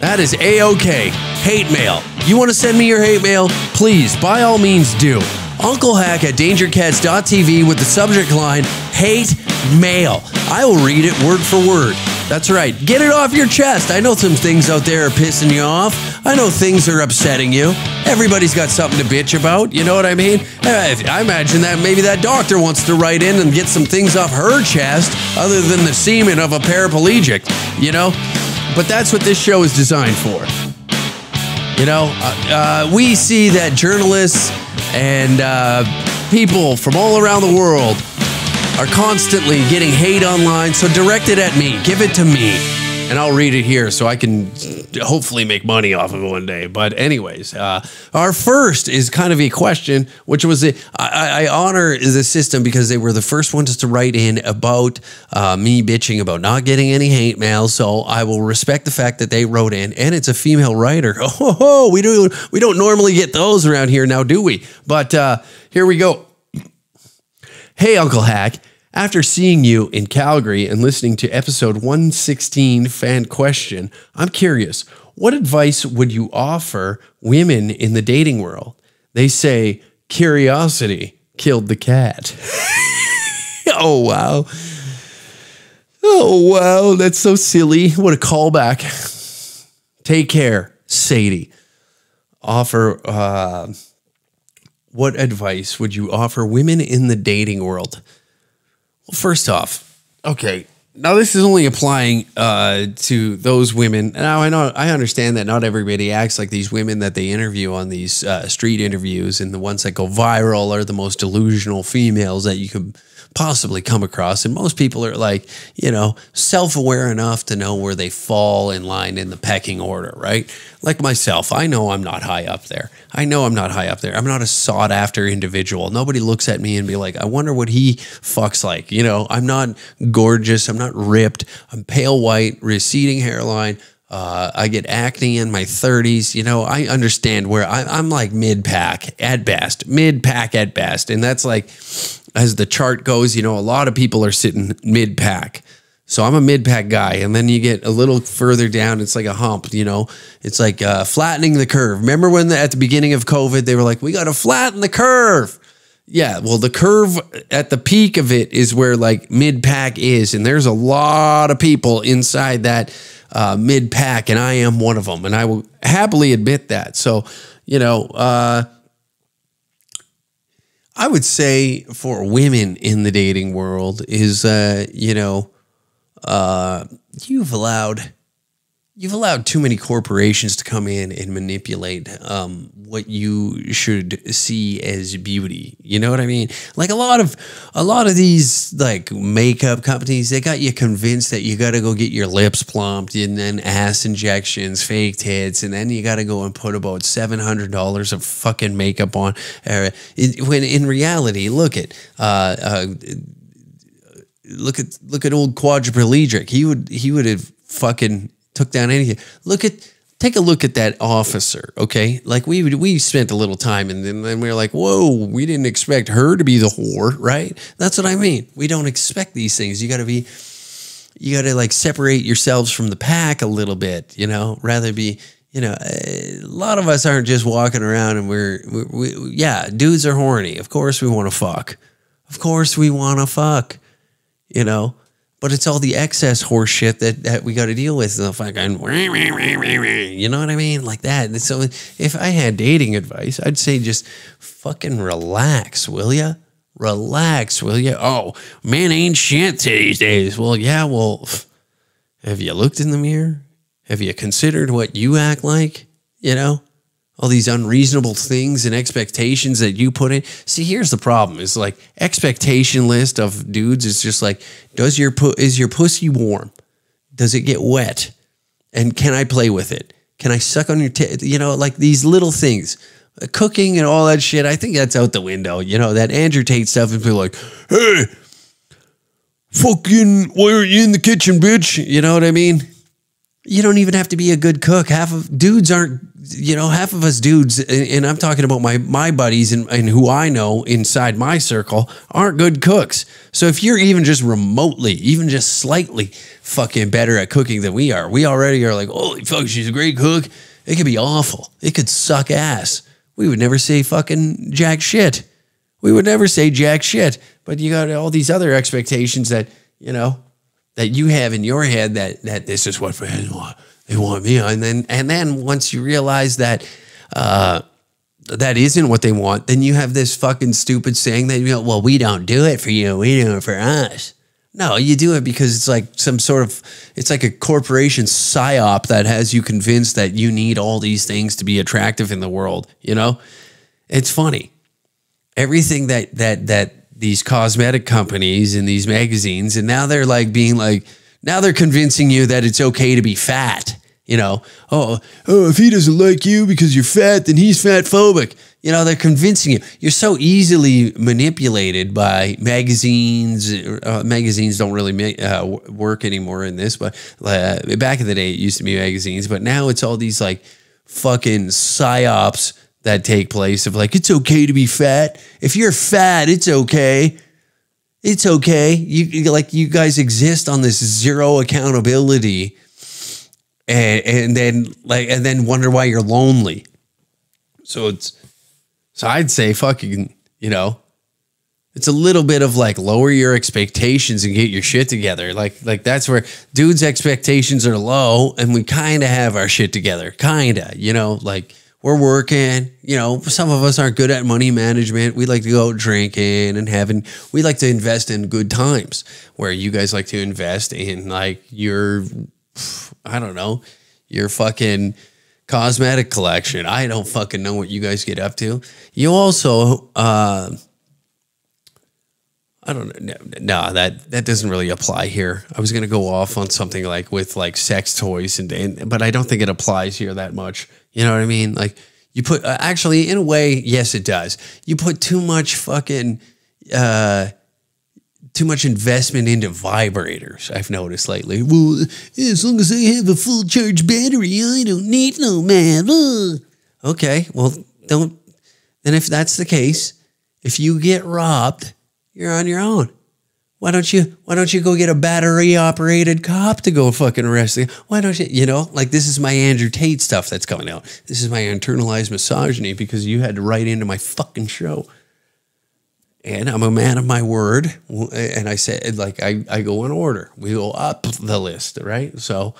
That is a okay. Hate mail. You want to send me your hate mail? Please, by all means, do. Uncle Hack at dangercats.tv with the subject line hate mail. I will read it word for word. That's right. Get it off your chest. I know some things out there are pissing you off. I know things are upsetting you. Everybody's got something to bitch about. You know what I mean? Uh, I imagine that maybe that doctor wants to write in and get some things off her chest other than the semen of a paraplegic, you know? But that's what this show is designed for. You know, uh, uh, we see that journalists and uh, people from all around the world are constantly getting hate online. So direct it at me, give it to me, and I'll read it here so I can hopefully make money off of it one day. But anyways, uh, our first is kind of a question, which was a, I, I honor the system because they were the first ones to write in about uh, me bitching about not getting any hate mail. So I will respect the fact that they wrote in, and it's a female writer. [LAUGHS] Oh, we do we don't normally get those around here now, do we? But uh, here we go. Hey, Uncle Hack. After seeing you in Calgary and listening to episode 116 fan question, I'm curious, what advice would you offer women in the dating world? They say curiosity killed the cat. [LAUGHS] oh, wow. Oh, wow. That's so silly. What a callback. Take care, Sadie. Offer, uh, what advice would you offer women in the dating world? Well, first off, okay. Now this is only applying uh, to those women. Now I know I understand that not everybody acts like these women that they interview on these uh, street interviews, and the ones that go viral are the most delusional females that you could possibly come across. And most people are like, you know, self aware enough to know where they fall in line in the pecking order, right? Like myself, I know I'm not high up there. I know I'm not high up there. I'm not a sought after individual. Nobody looks at me and be like, I wonder what he fucks like. You know, I'm not gorgeous. I'm not ripped. I'm pale white, receding hairline. Uh, I get acne in my 30s. You know, I understand where I, I'm like mid pack at best, mid pack at best. And that's like, as the chart goes, you know, a lot of people are sitting mid pack. So I'm a mid pack guy. And then you get a little further down, it's like a hump, you know, it's like uh, flattening the curve. Remember when the, at the beginning of COVID, they were like, we got to flatten the curve. Yeah, well, the curve at the peak of it is where like mid pack is. And there's a lot of people inside that uh, mid pack, and I am one of them. And I will happily admit that. So, you know, uh, I would say for women in the dating world is, uh, you know, uh, you've allowed you've allowed too many corporations to come in and manipulate um, what you should see as beauty. You know what I mean? Like a lot of a lot of these like makeup companies, they got you convinced that you got to go get your lips plumped and then ass injections, fake tits, and then you got to go and put about seven hundred dollars of fucking makeup on. Uh, it, when in reality, look at. Uh, uh, look at look at old quadriplegic. He would he would have fucking took down anything. Look at take a look at that officer, okay? Like we we spent a little time and then, then we were like, whoa, we didn't expect her to be the whore, right? That's what I mean. We don't expect these things. You got to be, you got to like separate yourselves from the pack a little bit, you know. Rather be, you know, a lot of us aren't just walking around and we're, we, we yeah, dudes are horny. Of course we want to fuck. Of course we want to fuck, you know but it's all the excess horse shit that, that we got to deal with. The fucking, you know what I mean? Like that. So if I had dating advice, I'd say just fucking relax, will ya? Relax, will ya? Oh, man ain't shit these days. Well, yeah, well, have you looked in the mirror? Have you considered what you act like? You know? All these unreasonable things and expectations that you put in. See, here's the problem: is like expectation list of dudes is just like, does your is your pussy warm? Does it get wet? And can I play with it? Can I suck on your t- you know, like these little things. Uh, cooking and all that shit, I think that's out the window. You know, that Andrew Tate stuff and people like, hey, fucking, why aren't you in the kitchen, bitch? You know what I mean? You don't even have to be a good cook. Half of dudes aren't, you know, half of us dudes, and, and I'm talking about my my buddies and, and who I know inside my circle aren't good cooks. So if you're even just remotely, even just slightly fucking better at cooking than we are, we already are like, holy fuck, she's a great cook. It could be awful. It could suck ass. We would never say fucking jack shit. We would never say jack shit. But you got all these other expectations that, you know, that you have in your head that that this is what fans want. They want me. And then and then once you realize that uh that isn't what they want, then you have this fucking stupid saying that you know, well, we don't do it for you, we do it for us. No, you do it because it's like some sort of it's like a corporation psyop that has you convinced that you need all these things to be attractive in the world, you know? It's funny. Everything that that that these cosmetic companies and these magazines, and now they're like being like, now they're convincing you that it's okay to be fat. You know, oh, oh, if he doesn't like you because you're fat, then he's fat phobic. You know, they're convincing you. You're so easily manipulated by magazines. Uh, magazines don't really uh, work anymore in this, but uh, back in the day, it used to be magazines, but now it's all these like fucking psyops that take place of like, it's okay to be fat. If you're fat, it's okay. It's okay. You like you guys exist on this zero accountability and and then like and then wonder why you're lonely. So it's so I'd say fucking, you know, it's a little bit of like lower your expectations and get your shit together. Like like that's where dudes' expectations are low and we kind of have our shit together. Kind of, you know, like we're working, you know, some of us aren't good at money management. We like to go drinking and having we like to invest in good times where you guys like to invest in like your I don't know, your fucking cosmetic collection. I don't fucking know what you guys get up to. You also uh I don't know. No, that that doesn't really apply here. I was gonna go off on something like with like sex toys and, and but I don't think it applies here that much. You know what I mean? Like you put uh, actually in a way, yes, it does. You put too much fucking uh too much investment into vibrators. I've noticed lately. Well, as long as I have a full charge battery, I don't need no man. Okay, well, don't. Then if that's the case, if you get robbed, you're on your own. Why don't you? Why don't you go get a battery operated cop to go fucking arrest you? Why don't you? You know, like this is my Andrew Tate stuff that's coming out. This is my internalized misogyny because you had to write into my fucking show and I'm a man of my word. And I said, like, I, I go in order. We go up the list, right? So,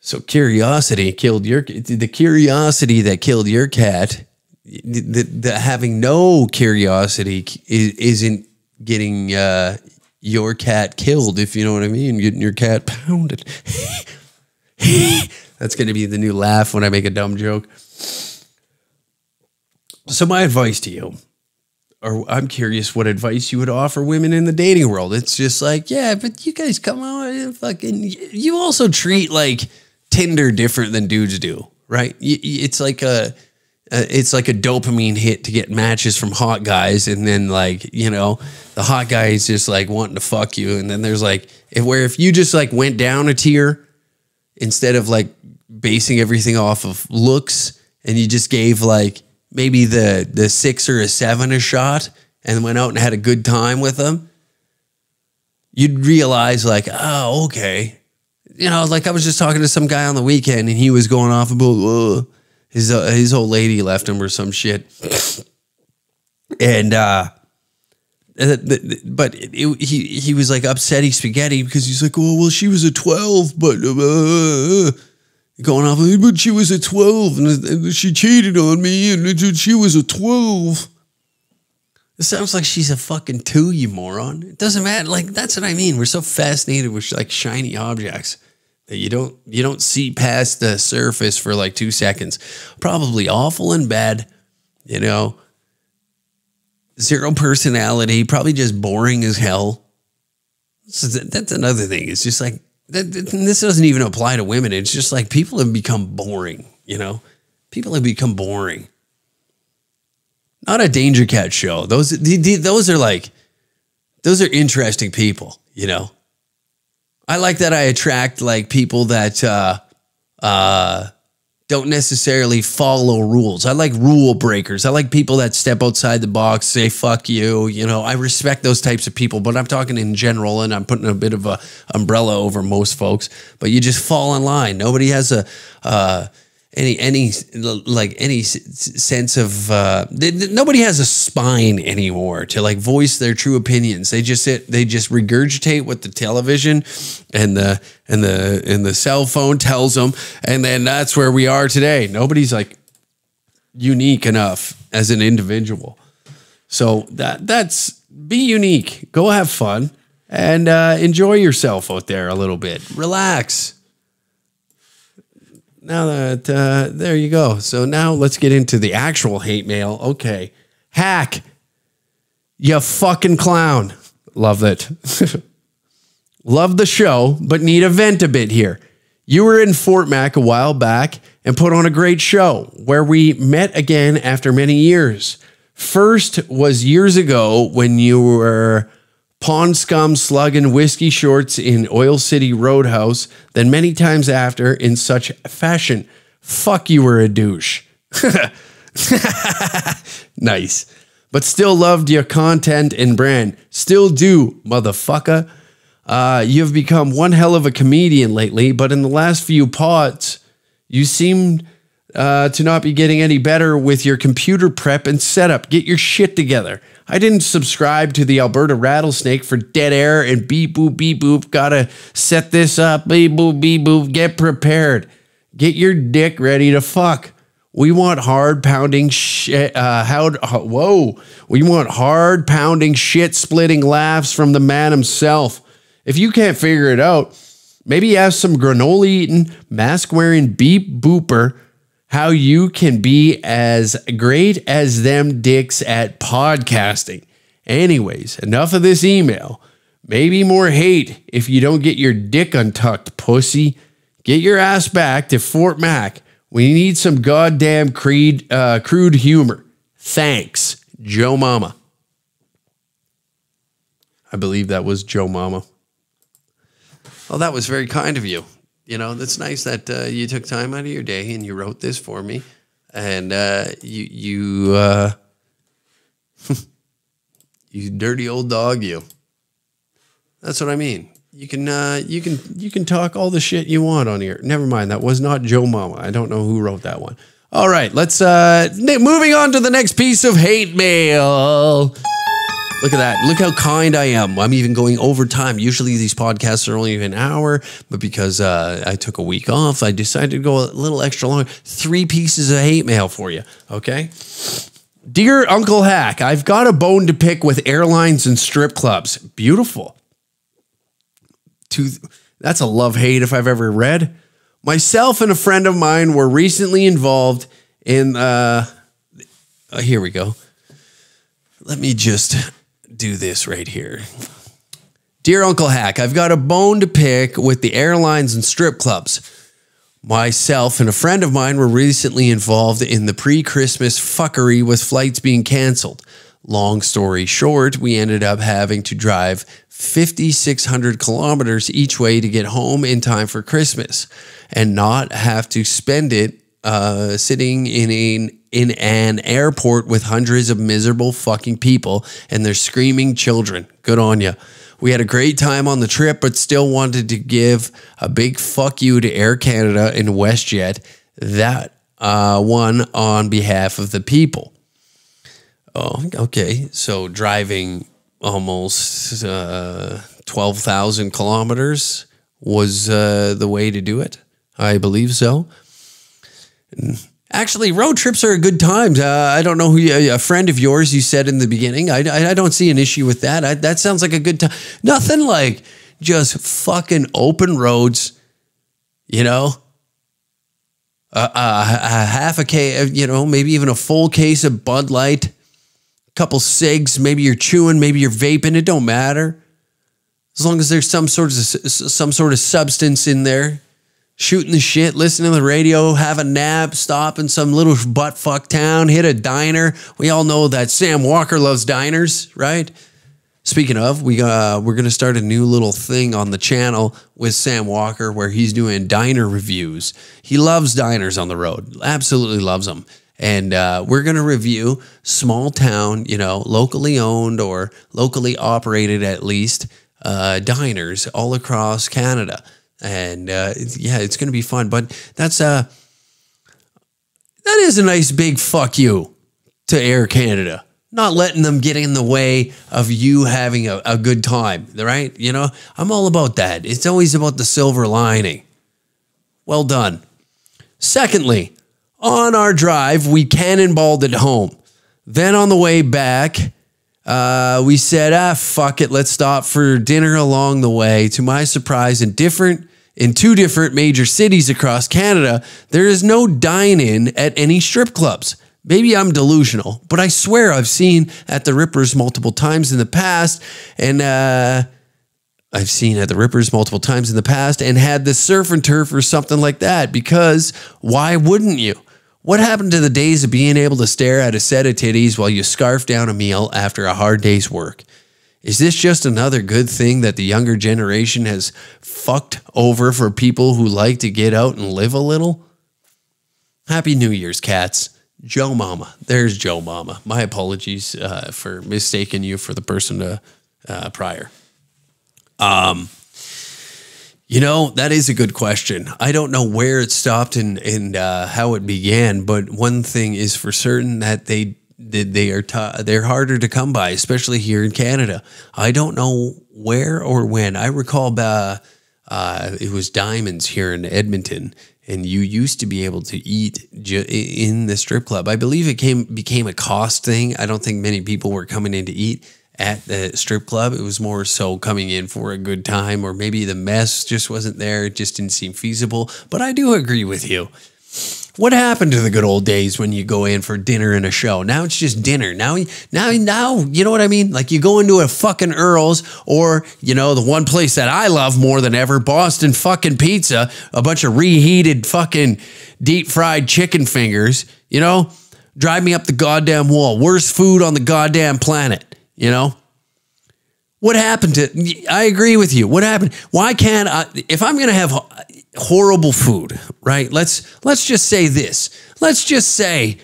so curiosity killed your the curiosity that killed your cat. The, the having no curiosity is, isn't getting uh, your cat killed, if you know what I mean. Getting your cat [LAUGHS] pounded. That's going to be the new laugh when I make a dumb joke. So my advice to you, or I'm curious what advice you would offer women in the dating world. It's just like, yeah, but you guys come on and fucking. You also treat like Tinder different than dudes do, right? It's like a. Uh, it's like a dopamine hit to get matches from hot guys, and then like you know the hot guy is just like wanting to fuck you, and then there's like if, where if you just like went down a tier instead of like basing everything off of looks and you just gave like maybe the the six or a seven a shot and went out and had a good time with them you'd realize like oh okay. You know like i was just talking to some guy on the weekend and he was going off about uh, his uh, his old lady left him or some shit and uh uh, but it, it- he he was like upsetty spaghetti because he's like, oh well, she was a twelve, but uh, going off, but she was a twelve, and uh, she cheated on me, and she was a twelve. It sounds like she's a fucking two, you moron. It doesn't matter. Like that's what I mean. We're so fascinated with like shiny objects you don't you don't see past the surface for like two seconds. Probably awful and bad, you know zero personality, probably just boring as hell. So that, that's another thing. It's just like that, this doesn't even apply to women. It's just like people have become boring. You know, people have become boring. Not a Danger Cat show. Those those are like those are interesting people, you know. I like that I attract like people that uh uh don't necessarily follow rules. I like rule breakers. I like people that step outside the box, say fuck you. You know, I respect those types of people, but I'm talking in general and I'm putting a bit of a umbrella over most folks, but you just fall in line. Nobody has a uh any any like any sense of uh, nobody has a spine anymore to like voice their true opinions. They just sit, they just regurgitate what the television and the and the and the cell phone tells them, and then that's where we are today. Nobody's like unique enough as an individual. So that that's be unique. Go have fun and uh, enjoy yourself out there a little bit. Relax now that uh, there you go. So now let's get into the actual hate mail. Okay, hack, you fucking clown. Love it. [LAUGHS] Love the show, but need a vent a bit here. You were in Fort Mac a while back and put on a great show where we met again after many years. First was years ago when you were Pond Scum slugging whiskey shorts in Oil City Roadhouse, then many times after in such fashion. Fuck, you were a douche. [LAUGHS] nice. But still loved your content and brand. Still do, motherfucker. Uh, you've become one hell of a comedian lately, but in the last few pods, you seemed uh, to not be getting any better with your computer prep and setup. Get your shit together. I didn't subscribe to the Alberta Rattlesnake for dead air and beep boop beep boop. Gotta set this up. Beep boop beep boop. Get prepared. Get your dick ready to fuck. We want hard pounding shit. Uh, how? Whoa. We want hard pounding shit splitting laughs from the man himself. If you can't figure it out, maybe ask some granola eating, mask wearing beep booper how you can be as great as them dicks at podcasting. Anyways, enough of this email. Maybe more hate if you don't get your dick untucked, pussy. Get your ass back to Fort Mac. We need some goddamn creed, uh, crude humor. Thanks, Joe Mama. I believe that was Joe Mama. Oh, that was very kind of you you know, that's nice that uh, you took time out of your day and you wrote this for me, and uh, you you uh, [LAUGHS] you dirty old dog, you. That's what I mean. You can uh, you can you can talk all the shit you want on here. Never mind, that was not Joe Mama. I don't know who wrote that one. All right, let's uh, moving on to the next piece of hate mail. Look at that. Look how kind I am. I'm even going over time. Usually these podcasts are only an hour, but because uh, I took a week off, I decided to go a little extra long. Three pieces of hate mail for you. Okay. Dear Uncle Hack, I've got a bone to pick with airlines and strip clubs. Beautiful. To, that's a love hate if I've ever read. Myself and a friend of mine were recently involved in. Uh, uh, here we go. Let me just do this right here. Dear Uncle Hack, I've got a bone to pick with the airlines and strip clubs. Myself and a friend of mine were recently involved in the pre Christmas fuckery with flights being canceled. Long story short, we ended up having to drive 5,600 kilometers each way to get home in time for Christmas and not have to spend it uh, sitting in an in an airport with hundreds of miserable fucking people and their screaming children. Good on you. We had a great time on the trip, but still wanted to give a big fuck you to Air Canada and WestJet. That uh, one on behalf of the people. Oh, okay. So driving almost uh, 12,000 kilometers was uh, the way to do it. I believe so. Actually, road trips are a good time. Uh, I don't know who you, a friend of yours you said in the beginning. I, I, I don't see an issue with that. I, that sounds like a good time. Nothing like just fucking open roads, you know. Uh, uh, a half a case, you know, maybe even a full case of Bud Light, a couple cigs. Maybe you're chewing, maybe you're vaping. It don't matter, as long as there's some sort of some sort of substance in there shooting the shit, listening to the radio, have a nap, stop in some little butt fuck town, hit a diner. We all know that Sam Walker loves diners, right? Speaking of, we uh, we're gonna start a new little thing on the channel with Sam Walker where he's doing diner reviews. He loves diners on the road, absolutely loves them, and uh, we're gonna review small town, you know, locally owned or locally operated at least uh, diners all across Canada. And uh, yeah, it's gonna be fun. But that's a that is a nice big fuck you to Air Canada not letting them get in the way of you having a, a good time, right? You know, I'm all about that. It's always about the silver lining. Well done. Secondly, on our drive, we cannonballed it home. Then on the way back, uh, we said, ah, fuck it, let's stop for dinner along the way. To my surprise, in different in two different major cities across Canada, there is no dine-in at any strip clubs. Maybe I'm delusional, but I swear I've seen at the Rippers multiple times in the past, and uh, I've seen at the Rippers multiple times in the past and had the surf and turf or something like that because why wouldn't you? What happened to the days of being able to stare at a set of titties while you scarf down a meal after a hard day's work? Is this just another good thing that the younger generation has fucked over for people who like to get out and live a little? Happy New Year's, cats. Joe Mama. There's Joe Mama. My apologies uh, for mistaking you for the person to, uh, prior. Um, you know that is a good question. I don't know where it stopped and and uh, how it began, but one thing is for certain that they they are they're harder to come by, especially here in Canada. I don't know where or when. I recall uh, uh, it was Diamonds here in Edmonton and you used to be able to eat in the strip club. I believe it came became a cost thing. I don't think many people were coming in to eat at the strip club. It was more so coming in for a good time, or maybe the mess just wasn't there. It just didn't seem feasible. But I do agree with you. What happened to the good old days when you go in for dinner and a show? Now it's just dinner. Now, now, now, you know what I mean? Like you go into a fucking Earl's or, you know, the one place that I love more than ever, Boston fucking pizza, a bunch of reheated fucking deep fried chicken fingers, you know, drive me up the goddamn wall. Worst food on the goddamn planet, you know? What happened to, I agree with you. What happened? Why can't I, if I'm going to have horrible food, right? Let's let's just say this. Let's just say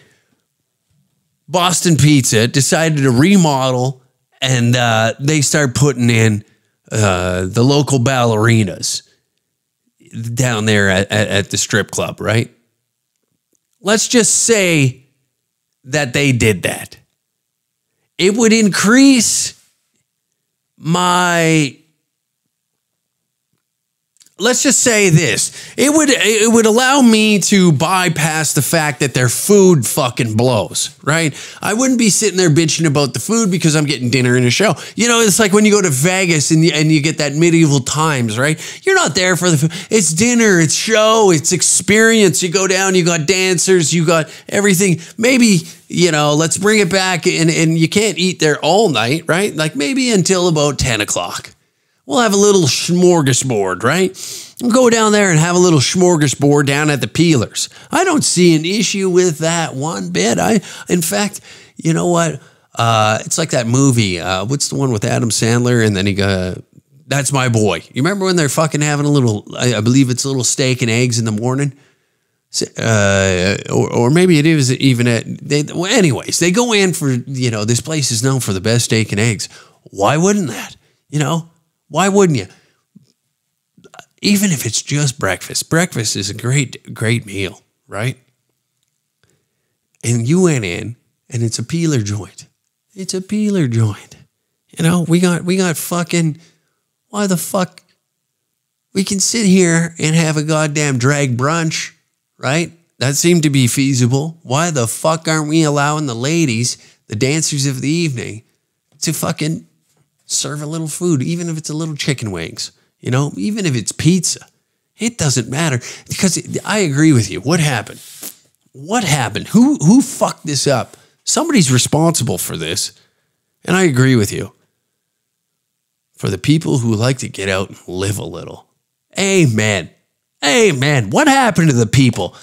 Boston Pizza decided to remodel and uh, they start putting in uh, the local ballerinas down there at, at, at the strip club, right? Let's just say that they did that. It would increase my let's just say this. It would it would allow me to bypass the fact that their food fucking blows right? I wouldn't be sitting there bitching about the food because i'm getting dinner and a show. You know it's like when you go to vegas and you, and you get that medieval times right? You're not there for the food. It's dinner it's show it's experience. You go down you got dancers you got everything. Maybe you know let's bring it back and, and you can't eat there all night right? Like maybe until about 10 o'clock we'll have a little smorgasbord, right? We'll go down there and have a little smorgasbord down at the Peelers. I don't see an issue with that one bit. I, in fact, you know what? Uh, it's like that movie. Uh, what's the one with Adam Sandler? And then he go, "That's my boy." You remember when they're fucking having a little? I, I believe it's a little steak and eggs in the morning. Uh, or, or maybe it is even at. They, well, anyways, they go in for you know this place is known for the best steak and eggs. Why wouldn't that? You know, why wouldn't you? Even if it's just breakfast, breakfast is a great, great meal, right? And you went in and it's a peeler joint. It's a peeler joint. You know, we got we got fucking why the fuck we can sit here and have a goddamn drag brunch, right? That seemed to be feasible. Why the fuck aren't we allowing the ladies, the dancers of the evening, to fucking serve a little food, even if it's a little chicken wings, you know, even if it's pizza. It doesn't matter because I agree with you. What happened? What happened? Who who fucked this up? Somebody's responsible for this. And I agree with you. For the people who like to get out and live a little. Amen. Amen. What happened to the people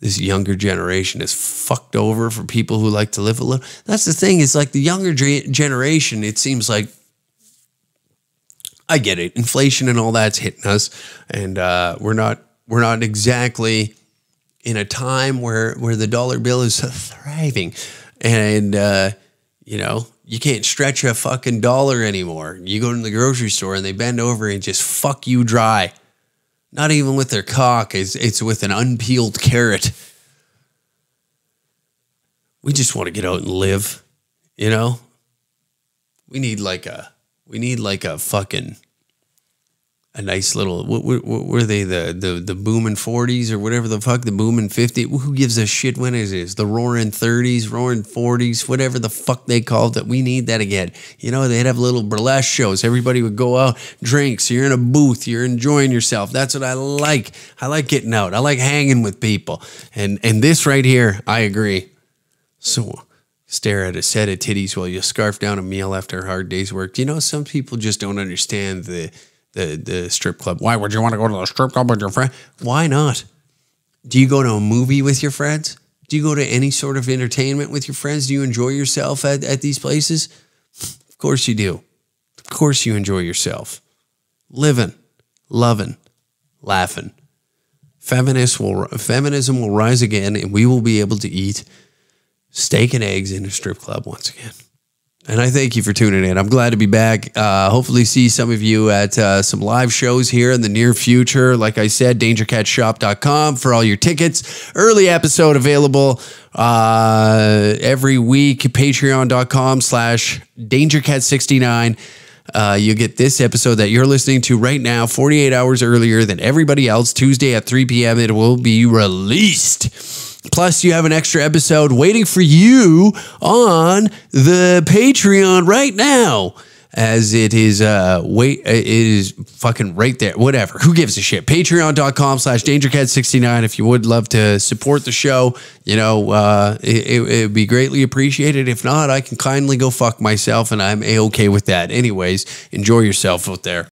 this younger generation is fucked over for people who like to live a little. That's the thing. Is like the younger generation. It seems like I get it. Inflation and all that's hitting us, and uh, we're not we're not exactly in a time where where the dollar bill is thriving, and uh, you know you can't stretch a fucking dollar anymore. You go to the grocery store and they bend over and just fuck you dry. Not even with their cock, it's, it's with an unpeeled carrot. We just want to get out and live, you know? We need like a we need like a fucking a nice little what, what, what were they the the the booming 40s or whatever the fuck the booming 50 who gives a shit when it is? The roaring 30s roaring 40s whatever the fuck they called it. We need that again. You know they'd have little burlesque shows. Everybody would go out drinks. You're in a booth. You're enjoying yourself. That's what i like. I like getting out. I like hanging with people. And and this right here i agree. So stare at a set of titties while you scarf down a meal after a hard day's work. You know some people just don't understand the the the strip club. Why would you want to go to the strip club with your friend? Why not? Do you go to a movie with your friends? Do you go to any sort of entertainment with your friends? Do you enjoy yourself at, at these places? Of course you do. Of course you enjoy yourself. Living, loving, laughing. Feminists will feminism will rise again and we will be able to eat steak and eggs in a strip club once again. And I thank you for tuning in. I'm glad to be back. Uh, hopefully, see some of you at uh, some live shows here in the near future. Like I said, dangercatshop.com for all your tickets. Early episode available uh, every week. Patreon.com slash dangercat69. Uh, you get this episode that you're listening to right now, 48 hours earlier than everybody else. Tuesday at 3 p.m. It will be released. Plus, you have an extra episode waiting for you on the Patreon right now. As it is, uh, wait, it is fucking right there. Whatever. Who gives a shit? Patreon.com slash DangerCat69. If you would love to support the show, you know, uh, it, it would be greatly appreciated. If not, I can kindly go fuck myself and I'm a okay with that. Anyways, enjoy yourself out there.